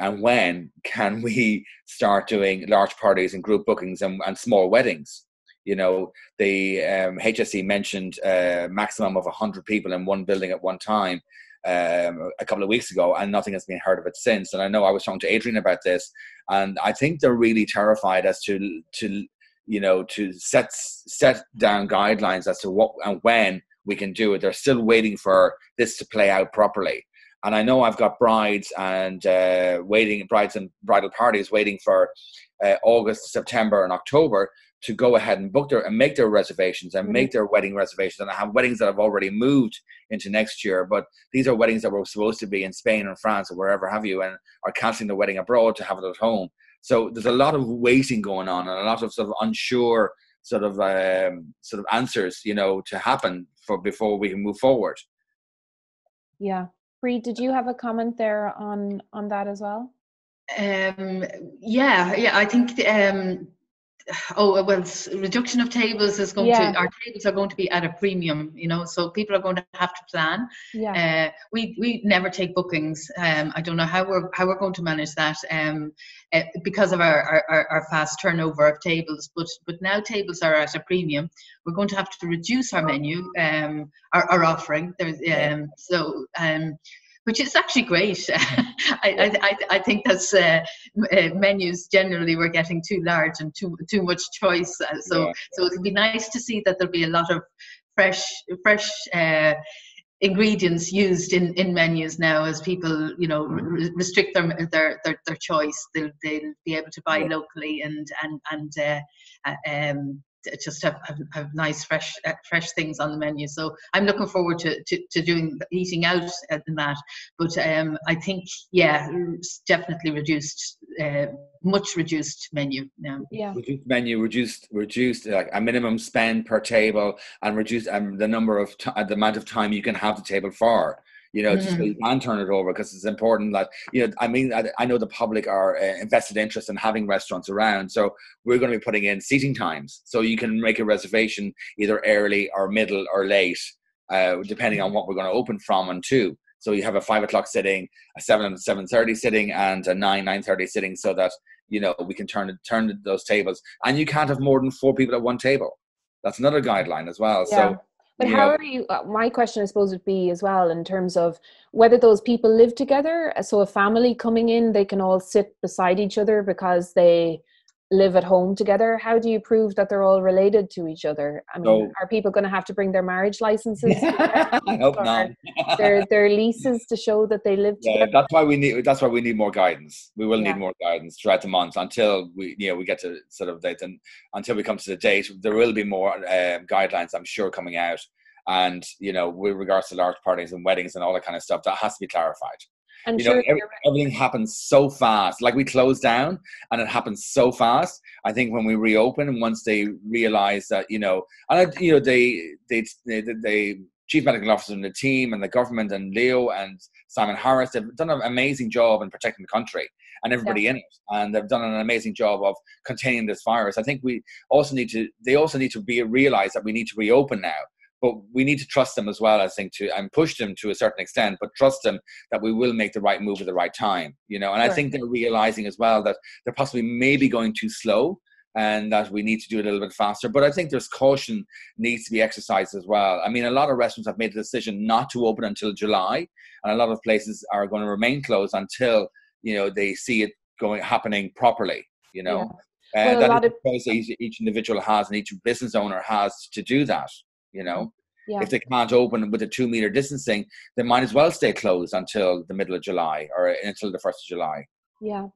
and when can we start doing large parties and group bookings and, and small weddings you know, the um, HSE mentioned a uh, maximum of 100 people in one building at one time um, a couple of weeks ago, and nothing has been heard of it since. And I know I was talking to Adrian about this, and I think they're really terrified as to to you know to set set down guidelines as to what and when we can do it. They're still waiting for this to play out properly. And I know I've got brides and uh, waiting, brides and bridal parties waiting for uh, August, September, and October to go ahead and book their and make their reservations and make mm-hmm. their wedding reservations. And I have weddings that have already moved into next year, but these are weddings that were supposed to be in Spain or France or wherever have you, and are cancelling the wedding abroad to have it at home. So there's a lot of waiting going on and a lot of sort of unsure sort of um, sort of answers, you know, to happen for before we can move forward. Yeah, Bree, did you have a comment there on on that as well? Um, yeah, yeah, I think um, oh well reduction of tables is going yeah. to our tables are going to be at a premium you know so people are going to have to plan. Yeah. Uh, we we never take bookings. Um, i don't know how we're how we're going to manage that um, uh, because of our, our, our fast turnover of tables but but now tables are at a premium. We're going to have to reduce our menu um, our, our offering. There's um, so um which is actually great. I, I, I think that's uh, uh, menus generally we're getting too large and too too much choice. Uh, so yeah. so it'll be nice to see that there'll be a lot of fresh fresh. Uh, ingredients used in, in menus now as people you know re- restrict their, their their their choice they'll, they'll be able to buy locally and and and uh, uh um, just have, have, have, nice fresh uh, fresh things on the menu. So i'm looking forward to, to, to doing eating out in that but um, i think yeah definitely reduced uh, much reduced menu now. Yeah. Reduced menu reduced reduced like a minimum spend per table and reduce um, the number of t- the amount of time you can have the table for you know, mm-hmm. just so you can turn it over because it's important that, you know, I mean, I, I know the public are uh, invested interest in having restaurants around. So we're going to be putting in seating times. So you can make a reservation either early or middle or late, uh, depending on what we're going to open from and to. So you have a five o'clock sitting, a seven seven thirty sitting, and a nine nine thirty sitting, so that you know we can turn turn those tables. And you can't have more than four people at one table. That's another guideline as well. Yeah. So but how are you? Uh, my question, I suppose, would be as well in terms of whether those people live together. Uh, so a family coming in, they can all sit beside each other because they live at home together how do you prove that they're all related to each other i mean So- are people going to have to bring their marriage licenses I hope not. their their leases to show that they live Yeah, together that's why we need. That's why we need more guidance. We will Yeah. need more guidance throughout the month until we, you know, we get to sort of date and until we come to the date. There will be more um, guidelines, I'm sure, coming out. And you know, with regards to large parties and weddings and all that kind of stuff, that has to be clarified. And you sure know, every, everything happens so fast. Like we close down, and it happens so fast. I think when we reopen, and once they realize that, you know, and I, you know, they they they, they chief medical officer and the team and the government and Leo and Simon Harris, they've done an amazing job in protecting the country and everybody in it, and they've done an amazing job of containing this virus. I think we also need to. They also need to be realize that we need to reopen now. But we need to trust them as well, I think, to and push them to a certain extent, but trust them that we will make the right move at the right time, you know. And I think they're realizing as well that they're possibly maybe going too slow and that we need to do it a little bit faster. But I think there's caution needs to be exercised as well. I mean, a lot of restaurants have made the decision not to open until July, and a lot of places are going to remain closed until you know they see it going happening properly. You know, Well, uh, that lot is of- the choice each, each individual has and each business owner has to do that. You mm-hmm. know, yeah if they can't open with a two meter distancing, they might as well stay closed until the middle of July or until the first of July. Yeah.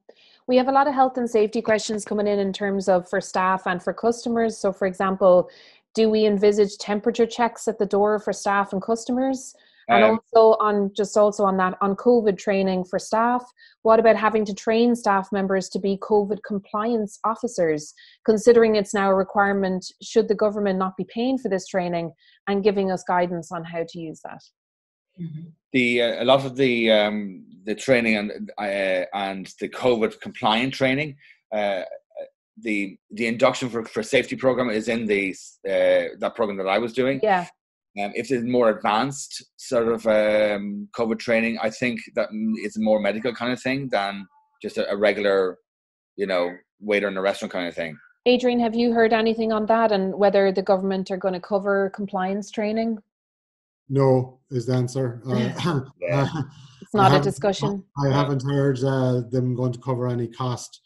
We have a lot of health and safety questions coming in in terms of for staff and for customers. So, for example, do we envisage temperature checks at the door for staff and customers? And Um, also on just also on that on COVID training for staff. What about having to train staff members to be COVID compliance officers? Considering it's now a requirement, should the government not be paying for this training and giving us guidance on how to use that? Mhm. the uh, a lot of the um, the training and uh, and the COVID compliant training, uh, the the induction for, for safety program is in the uh, that program that I was doing. Yeah, Um, if there's more advanced sort of um, COVID training, I think that mm, it's a more medical kind of thing than just a, a regular, you know, waiter in a restaurant kind of thing. Adrian, have you heard anything on that and whether the government are going to cover compliance training? No, is the answer. Uh, Yeah. It's not a discussion. I haven't heard uh, them going to cover any cost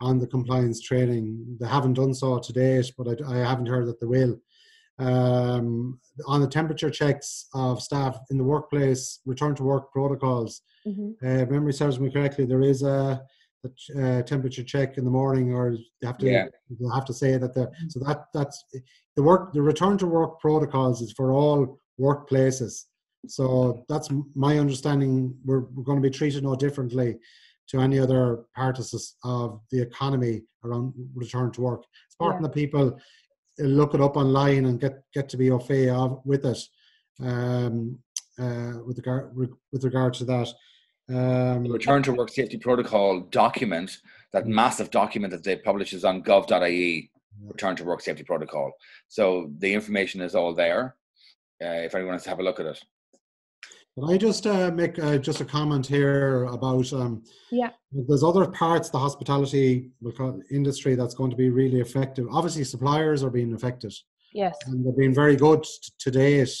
on the compliance training. They haven't done so to date, but I, I haven't heard that they will. Um, on the temperature checks of staff in the workplace, return to work protocols, Mhm. uh, if memory serves me correctly, there is a, a uh, temperature check in the morning, or they have to Yeah. they have to say that the so that that's the work the return to work protocols is for all workplaces. So that's my understanding. We're, we're going to be treated no differently to any other parts of the economy around return to work. It's important that people look it up online and get get to be au fait of with it. Um, uh, with regard with regard to that. Um, The return to work safety protocol document, that massive document that they publish is on gov.ie, return to work safety protocol. So the information is all there. Uh, if anyone wants to have a look at it. Can I just uh, make uh, just a comment here about um, Yeah. there's other parts of the hospitality we'll call it industry that's going to be really effective. Obviously, suppliers are being affected, Yes. and they've been very good t- to date.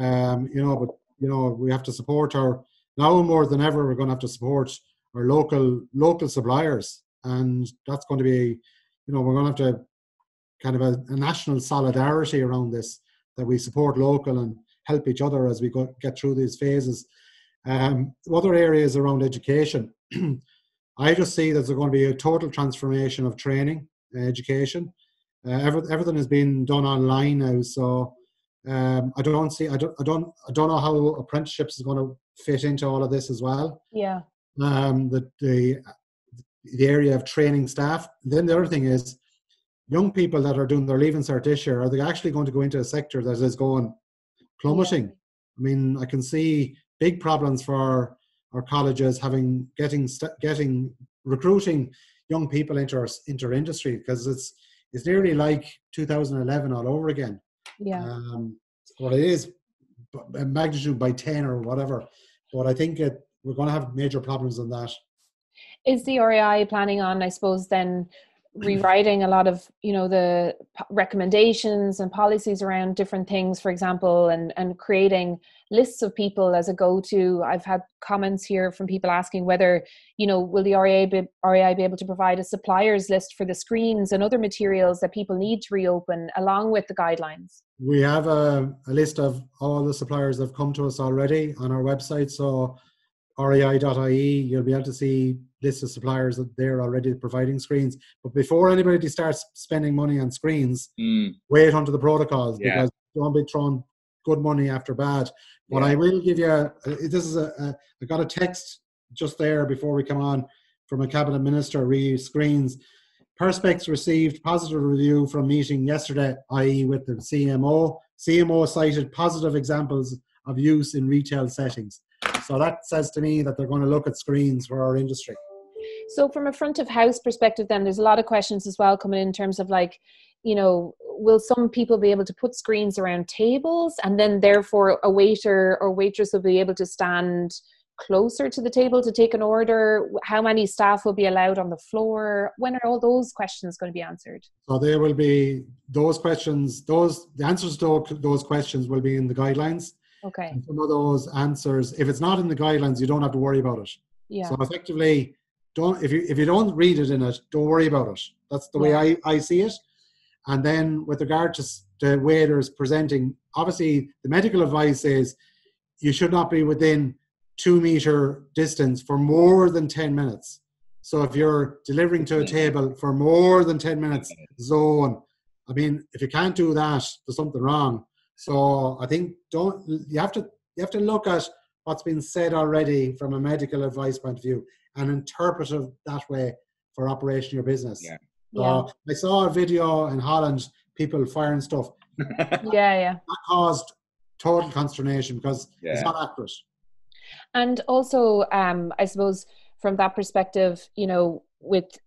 Um, you know, but you know we have to support our now more than ever. We're going to have to support our local local suppliers, and that's going to be, you know, we're going to have to kind of a, a national solidarity around this that we support local and help each other as we go, get through these phases. Um, other areas around education, I just see that there's going to be a total transformation of training, uh, education. Uh, every, everything is being done online now, so um, I don't see, I don't, I don't, I don't know how apprenticeships is going to fit into all of this as well. Yeah. Um, the, the the area of training staff. Then the other thing is, young people that are doing their leaving cert this year, are they actually going to go into a sector that is going plummeting? I mean, I can see big problems for our colleges having getting st- getting recruiting young people into our into our industry because it's it's nearly like 2011 all over again. Yeah. Um, what it is, magnitude by 10 or whatever. But I think it, we're going to have major problems on that. Is the RAI planning on, I suppose, then rewriting a lot of you know the recommendations and policies around different things for example and and creating lists of people as a go-to. I've had comments here from people asking whether you know will the RAI be, RAI be able to provide a suppliers list for the screens and other materials that people need to reopen along with the guidelines. We have a, a list of all the suppliers that have come to us already on our website so rai.ie you'll be able to see list of suppliers that they're already providing screens. But before anybody starts spending money on screens, Mm. wait onto the protocols Yeah. because don't be throwing good money after bad. But Yeah. I will give you a, this is a, a I got a text just there before we come on from a cabinet minister re screens. Perspex received positive review from meeting yesterday, i.e., with the CMO. CMO cited positive examples of use in retail settings. So that says to me that they're going to look at screens for our industry. So, from a front of house perspective, then there's a lot of questions as well coming in, in terms of like, you know, will some people be able to put screens around tables and then therefore a waiter or waitress will be able to stand closer to the table to take an order? How many staff will be allowed on the floor? When are all those questions going to be answered? So there will be those questions, those the answers to those questions will be in the guidelines. Okay. And some of those answers, if it's not in the guidelines, you don't have to worry about it. Yeah. So effectively, don't if you if you don't read it in it, don't worry about it. That's the way I, I see it. And then with regard to to waiters presenting, obviously the medical advice is you should not be within two meter distance for more than ten minutes. So if you're delivering to a table for more than ten minutes, zone. I mean, if you can't do that, there's something wrong. So I think don't you have to you have to look at what's been said already from a medical advice point of view and interpret it that way for operation your business. Yeah. So Yeah. I saw a video in Holland, people firing stuff. Yeah. Yeah. That caused total consternation because Yeah. it's not accurate. and also um i suppose from that perspective you know with uh,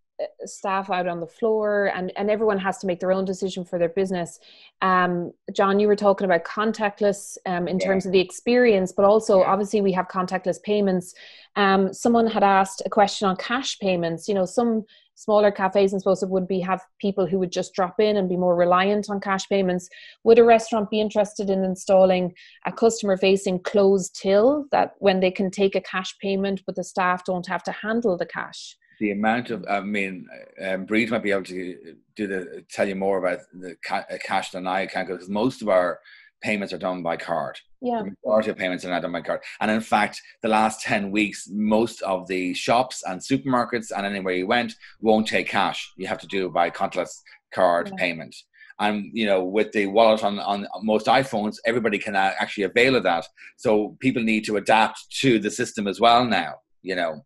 staff out on the floor and and everyone has to make their own decision for their business. Um john you were talking about contactless um in Yeah. terms of the experience but also Yeah. obviously we have contactless payments. Um someone had asked a question on cash payments. You know some smaller cafes and supposed would be have people who would just drop in and be more reliant on cash payments. Would a restaurant be interested in installing a customer facing closed till that when they can take a cash payment but the staff don't have to handle the cash the amount of i mean um, Bríd might be able to do the tell you more about the ca- uh, cash than i can because most of our payments are done by card. Yeah. The majority of payments are now done by card. And in fact the last 10 weeks most of the shops and supermarkets and anywhere you went won't take cash. You have to do it by contactless card Yeah. payment. And you know with the wallet on, on most iphones everybody can actually avail of that. So people need to adapt to the system as well now you know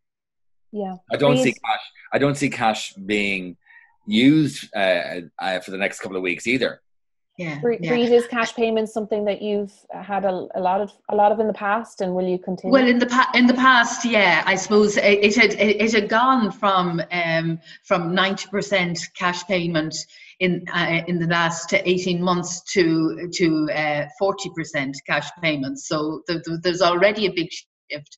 yeah I don't see cash. I don't see cash being used uh, uh, for the next couple of weeks either. Yeah. Bre- yeah. Bríd, is cash payments something that you've had a, a lot of a lot of in the past and will you continue Well, in the pa- in the past, yeah, I suppose it, it had it, it had gone from um, from ninety percent cash payment in uh, in the last eighteen months to to uh, forty percent cash payments. So th- th- there's already a big shift.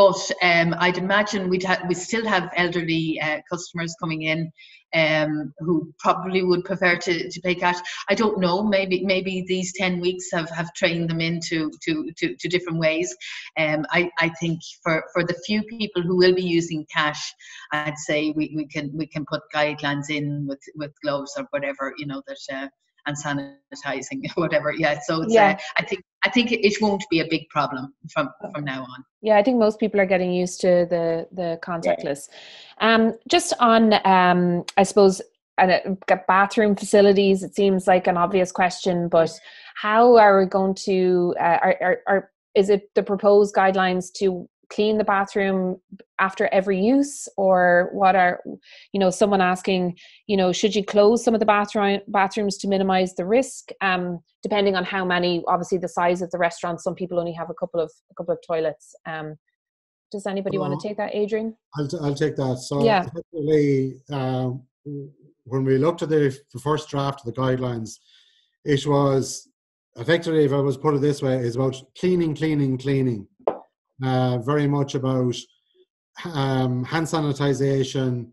But um, I'd imagine we'd ha- we still have elderly uh, customers coming in um, who probably would prefer to, to pay cash. I don't know. Maybe maybe these ten weeks have, have trained them into to, to, to different ways. Um, I, I think for, for the few people who will be using cash, I'd say we, we can we can put guidelines in with, with gloves or whatever you know that uh, and sanitizing whatever. Yeah. So it's, Yeah. Uh, I think I think it, it won't be a big problem from from now on. yeah i think most people are getting used to the the contactless um just on um i suppose and uh, bathroom facilities it seems like an obvious question but how are we going to uh, are, are, are is it the proposed guidelines to clean the bathroom after every use or what are you know someone asking you know should you close some of the bathroom bathrooms to minimize the risk um depending on how many obviously the size of the restaurant some people only have a couple of a couple of toilets um does anybody want Uh, to take that adrian I'll, t- I'll take that. So Yeah. um, when we looked at the, the first draft of the guidelines, it was effectively, if I was put it this way, is about cleaning, cleaning, cleaning. Uh, very much about um, hand sanitization,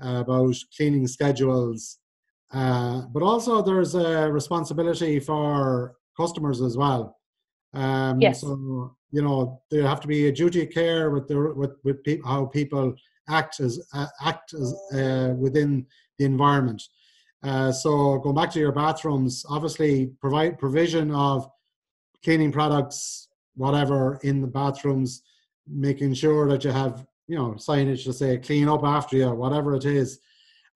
about cleaning schedules, uh, but also there's a responsibility for customers as well. Um, Yes. So you know there have to be a duty of care with the with with pe- how people act as uh, act as uh, within the environment. Uh, so going back to your bathrooms, obviously provide provision of cleaning products, whatever in the bathrooms, making sure that you have you know signage to say clean up after you, whatever it is,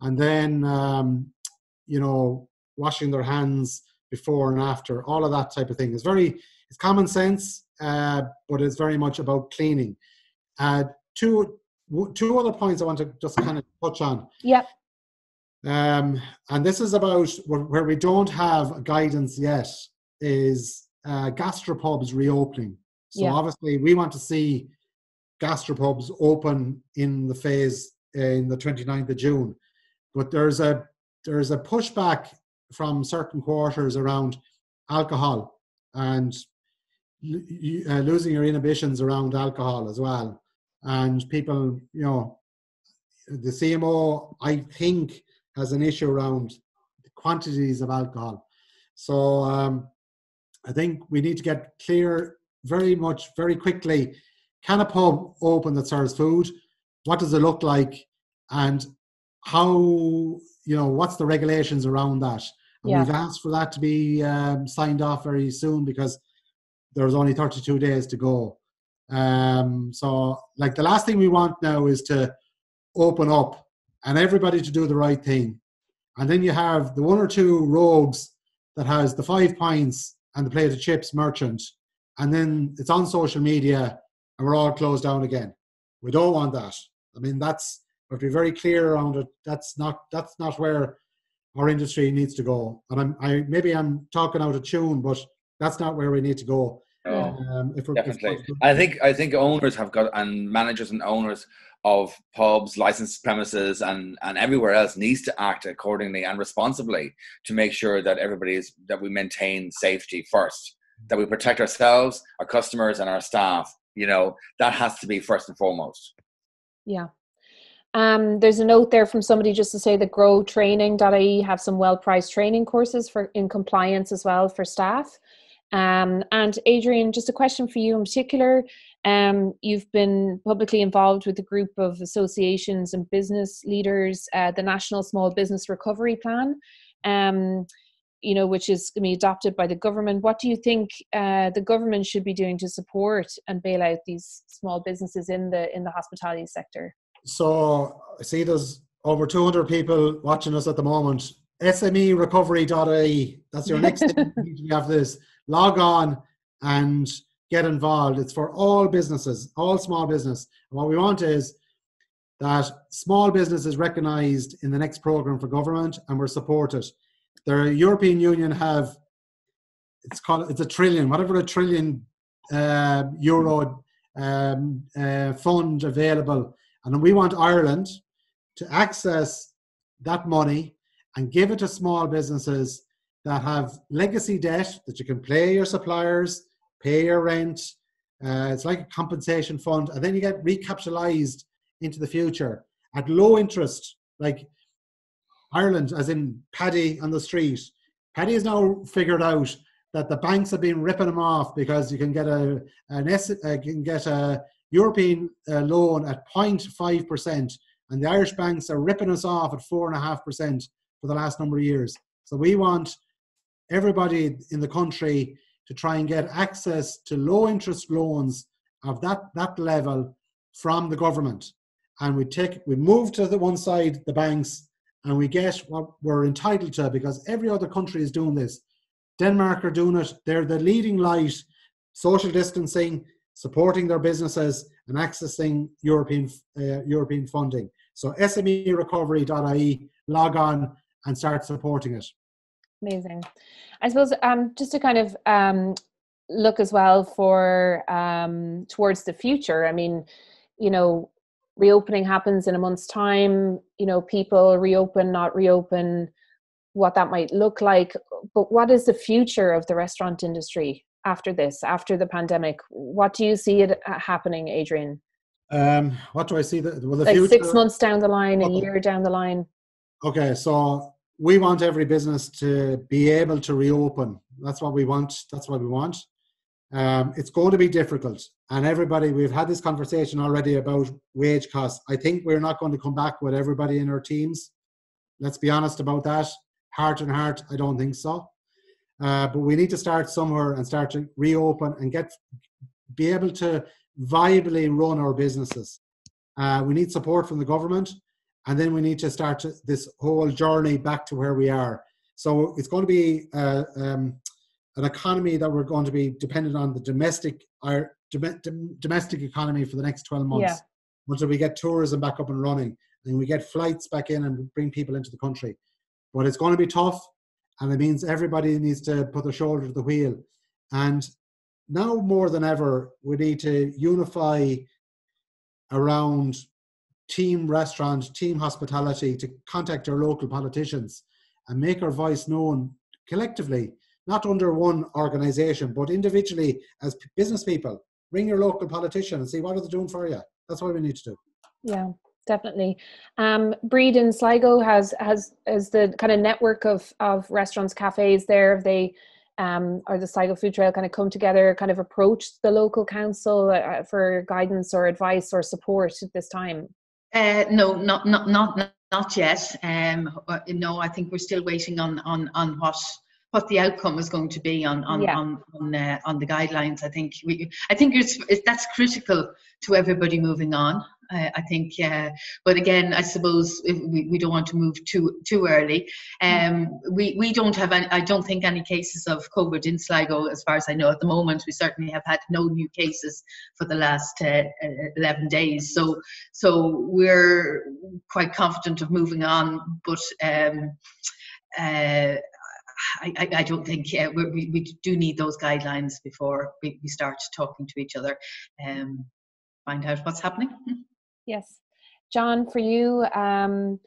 and then um, you know washing their hands before and after, all of that type of thing. It's very it's common sense, uh, but it's very much about cleaning. Uh, two w- two other points I want to just kind of touch on. Yep. Um, and this is about where, where we don't have guidance yet is uh, gastropubs reopening. So Yeah. obviously we want to see gastropubs open in the phase in the 29th of June. But there's a there's a pushback from certain quarters around alcohol and uh, losing your inhibitions around alcohol as well. And people, you know, the CMO, I think, has an issue around the quantities of alcohol. So um, I think we need to get clear very much, very quickly. Can a pub open that serves food? What does it look like? And how, you know, what's the regulations around that? And Yeah. we've asked for that to be um, signed off very soon because there's only 32 days to go. Um, so, like, the last thing we want now is to open up and everybody to do the right thing. And then you have the one or two rogues that has the five pints and the plate of chips merchant, and then it's on social media and we're all closed down again. We don't want that. I mean, that's we have to be very clear around it. That's not that's not where our industry needs to go. And I'm I maybe I'm talking out of tune, but that's not where we need to go. Yeah. Um, if if Definitely. we're- I think I think owners have got and managers and owners of pubs, licensed premises, and and everywhere else needs to act accordingly and responsibly to make sure that everybody is that we maintain safety first, that we protect ourselves, our customers, and our staff. You know that has to be first and foremost. Yeah. Um, there's a note there from somebody just to say that growtraining.ie have some well-priced training courses for in compliance as well for staff. Um, and Adrian, just a question for you in particular. Um, you've been publicly involved with a group of associations and business leaders, uh, the National Small Business Recovery Plan, um, you know, which is going to be adopted by the government. What do you think uh, the government should be doing to support and bail out these small businesses in the in the hospitality sector? So I see there's over 200 people watching us at the moment. SMErecovery.ie. That's your next thing you have this. Log on and get involved. It's for all businesses, all small business. And what we want is that small business is recognized in the next program for government and we're supported. The European Union have it's called it's a trillion, whatever a trillion uh, euro um, uh, fund available and we want Ireland to access that money and give it to small businesses that have legacy debt that you can pay your suppliers, pay your rent. Uh, it's like a compensation fund, and then you get recapitalized into the future at low interest, like Ireland, as in Paddy on the street. Paddy has now figured out that the banks have been ripping them off because you can get a an S, uh, can get a European uh, loan at 0.5 percent, and the Irish banks are ripping us off at four and a half percent for the last number of years. So we want everybody in the country to try and get access to low interest loans of that that level from the government, and we take we move to the one side the banks, and we get what we're entitled to because every other country is doing this. Denmark are doing it. They're the leading light, social distancing, supporting their businesses, and accessing European uh, European funding. So SMErecovery.ie, log on and start supporting it. Amazing. I suppose um, just to kind of um, look as well for um, towards the future. I mean, you know, reopening happens in a month's time. You know, people reopen, not reopen, what that might look like. But what is the future of the restaurant industry after this, after the pandemic? What do you see it uh, happening, Adrian? Um, what do I see? The, well, the like future, six months down the line, a year down the line. Okay, so we want every business to be able to reopen. That's what we want. That's what we want. Um, it's going to be difficult, and everybody. We've had this conversation already about wage costs. I think we're not going to come back with everybody in our teams. Let's be honest about that. Heart and heart, I don't think so. Uh, but we need to start somewhere and start to reopen and get be able to viably run our businesses. Uh, we need support from the government, and then we need to start to, this whole journey back to where we are. So it's going to be uh, um, an economy that we're going to be dependent on the domestic our dom- domestic economy for the next 12 months Yeah. until we get tourism back up and running and we get flights back in and bring people into the country. But it's going to be tough, and it means everybody needs to put their shoulder to the wheel. And now more than ever, we need to unify around team restaurant, team hospitality to contact our local politicians and make our voice known collectively, not under one organization, but individually as business people. Ring your local politician and see what are they doing for you. That's what we need to do. Yeah, definitely. Um, Bríd in Sligo has has has the kind of network of of restaurants, cafes there. They um, or the Sligo Food Trail kind of come together, kind of approach the local council uh, for guidance or advice or support at this time? Uh, no, not not not not yet. Um, uh, no, I think we're still waiting on on on what what the outcome is going to be on on Yeah. on on, uh, on the guidelines. I think we I think it's, it's that's critical to everybody moving on. Uh, I think, uh, but again, I suppose we, we don't want to move too too early. Um, we we don't have any. I don't think any cases of COVID in Sligo, as far as I know at the moment. We certainly have had no new cases for the last uh, uh, 11 days. So so we're quite confident of moving on, but um, uh, I, I, I don't think uh, we, we, do need those guidelines before we, we start talking to each other and find out what's happening. Yes, John, for you, um,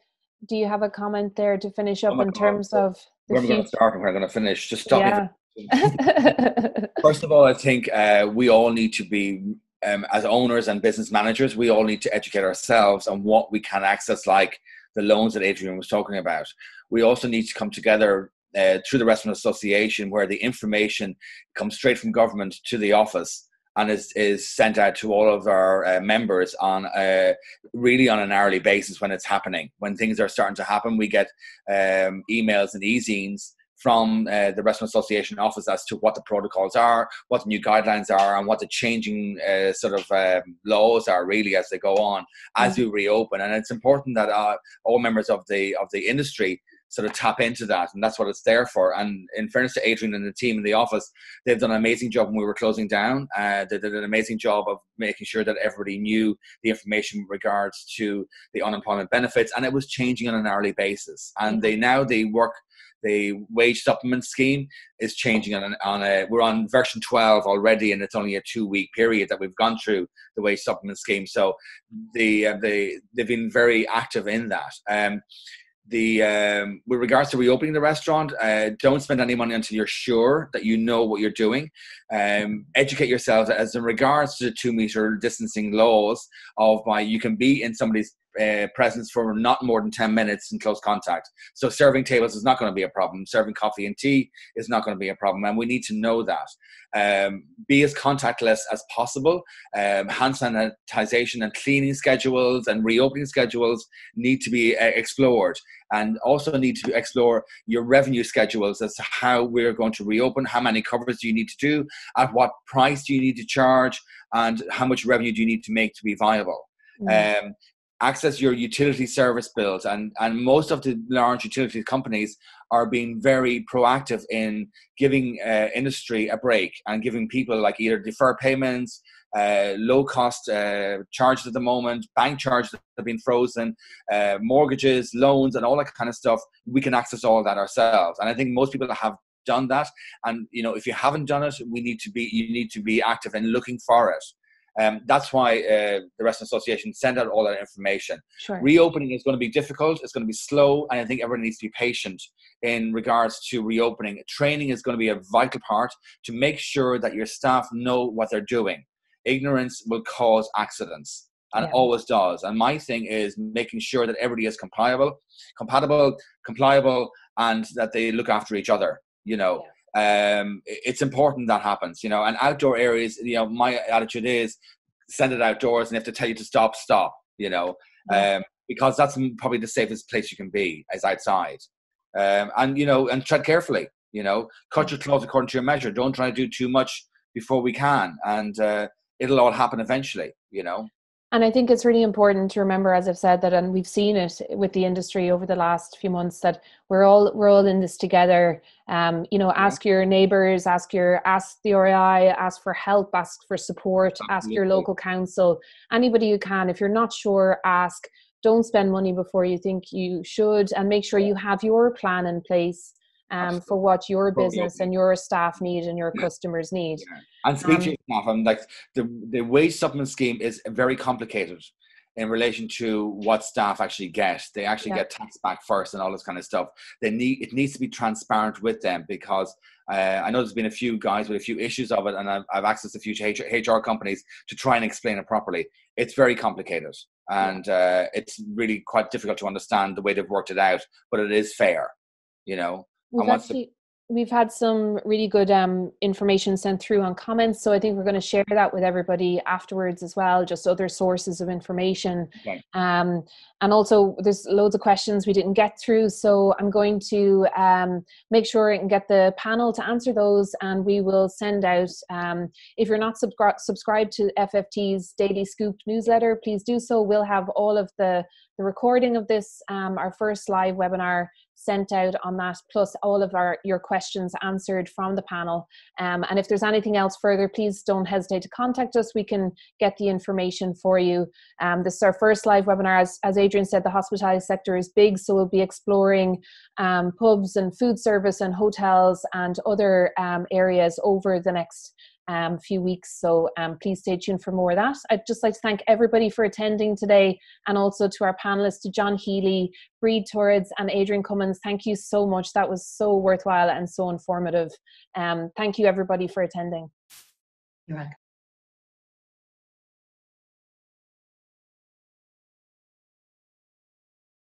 do you have a comment there to finish up Oh in God. terms of the Where am I going to start and where I'm going to finish? Just stop. Yeah. First of all, I think uh, we all need to be, um, as owners and business managers, we all need to educate ourselves on what we can access, like the loans that Adrian was talking about. We also need to come together uh, through the Restaurant Association, where the information comes straight from government to the office and is, is sent out to all of our uh, members on uh, really on an hourly basis when it's happening. When things are starting to happen, we get um, emails and e-zines from uh, the Restaurant Association office as to what the protocols are, what the new guidelines are, and what the changing uh, sort of um, laws are really as they go on as we reopen. And it's important that uh, all members of the of the industry sort of tap into that, and that's what it's there for. And in fairness to Adrian and the team in the office, they've done an amazing job when we were closing down. Uh, they did an amazing job of making sure that everybody knew the information with regards to the unemployment benefits, and it was changing on an hourly basis. And they now they work the wage supplement scheme is changing on, an, on a we're on version 12 already and it's only a two week period that we've gone through the wage supplement scheme so the uh, they they've been very active in that um the um, with regards to reopening the restaurant, uh, don't spend any money until you're sure that you know what you're doing. Um, educate yourselves as in regards to the two meter distancing laws of by you can be in somebody's uh, presence for not more than 10 minutes in close contact. So serving tables is not going to be a problem. Serving coffee and tea is not going to be a problem. And we need to know that. Um, be as contactless as possible. Um, hand sanitization and cleaning schedules and reopening schedules need to be uh, explored and also need to explore your revenue schedules as to how we're going to reopen, how many covers do you need to do, at what price do you need to charge, and how much revenue do you need to make to be viable. Mm. Um, access your utility service bills. And and most of the large utility companies are being very proactive in giving uh, industry a break and giving people like either defer payments uh, low cost uh, charges at the moment bank charges have been frozen uh, mortgages loans and all that kind of stuff. We can access all that ourselves. And i think most people have done that. And you know if you haven't done it we need to be you need to be active in looking for it um, that's why uh, the Restaurant Association sent out all that information. Sure. Reopening is going to be difficult. It's going to be slow, and I think everyone needs to be patient in regards to reopening. Training is going to be a vital part to make sure that your staff know what they're doing. Ignorance will cause accidents. and Yeah. always does. And my thing is making sure that everybody is compliable, compatible, compliable, and that they look after each other. You know, um, it's important that happens. You know, and outdoor areas. You know, my attitude is send it outdoors, and if they tell you to stop, stop. You know, um, because that's probably the safest place you can be is outside. Um, and you know, and tread carefully. You know, cut your clothes according to your measure. Don't try to do too much before we can, and uh, it'll all happen eventually. You know. And I think it's really important to remember, as I've said, that and we've seen it with the industry over the last few months that we're all we're all in this together. Um, you know, ask your neighbours, ask your ask the RAI, ask for help, ask for support, ask your local council, anybody you can. If you're not sure, ask. Don't spend money before you think you should, and make sure you have your plan in place um, for what your business and your staff need and your Yeah. customers need. And speak Um, staff. And like the the wage supplement scheme is very complicated in relation to what staff actually get. They actually Yeah. get tax back first and all this kind of stuff. They need it needs to be transparent with them because uh, I know there's been a few guys with a few issues of it, and I've, I've access to a few HR, HR companies to try and explain it properly. It's very complicated and uh, it's really quite difficult to understand the way they've worked it out, but it is fair, you know. We've actually we've had some really good um, information sent through on comments, so I think we're going to share that with everybody afterwards as well. Just other sources of information, Okay. um, and also there's loads of questions we didn't get through, so I'm going to um, make sure and get the panel to answer those, and we will send out. Um, if you're not subscri- subscribed to FFT's Daily Scoop newsletter, please do so. We'll have all of the the recording of this, um, our first live webinar sent out on that, plus all of our your questions answered from the panel. Um, and if there's anything else further, please don't hesitate to contact us. We can get the information for you. Um, this is our first live webinar. As, as Adrian said, the hospitality sector is big, so we'll be exploring um, pubs and food service and hotels and other um, areas over the next um, few weeks. So um, please stay tuned for more of that. I'd just like to thank everybody for attending today and also to our panelists, to John Healy, Bríd Torrades, and Adrian Cummins. Thank you so much. That was so worthwhile and so informative. Um, thank you, everybody, for attending. You're welcome.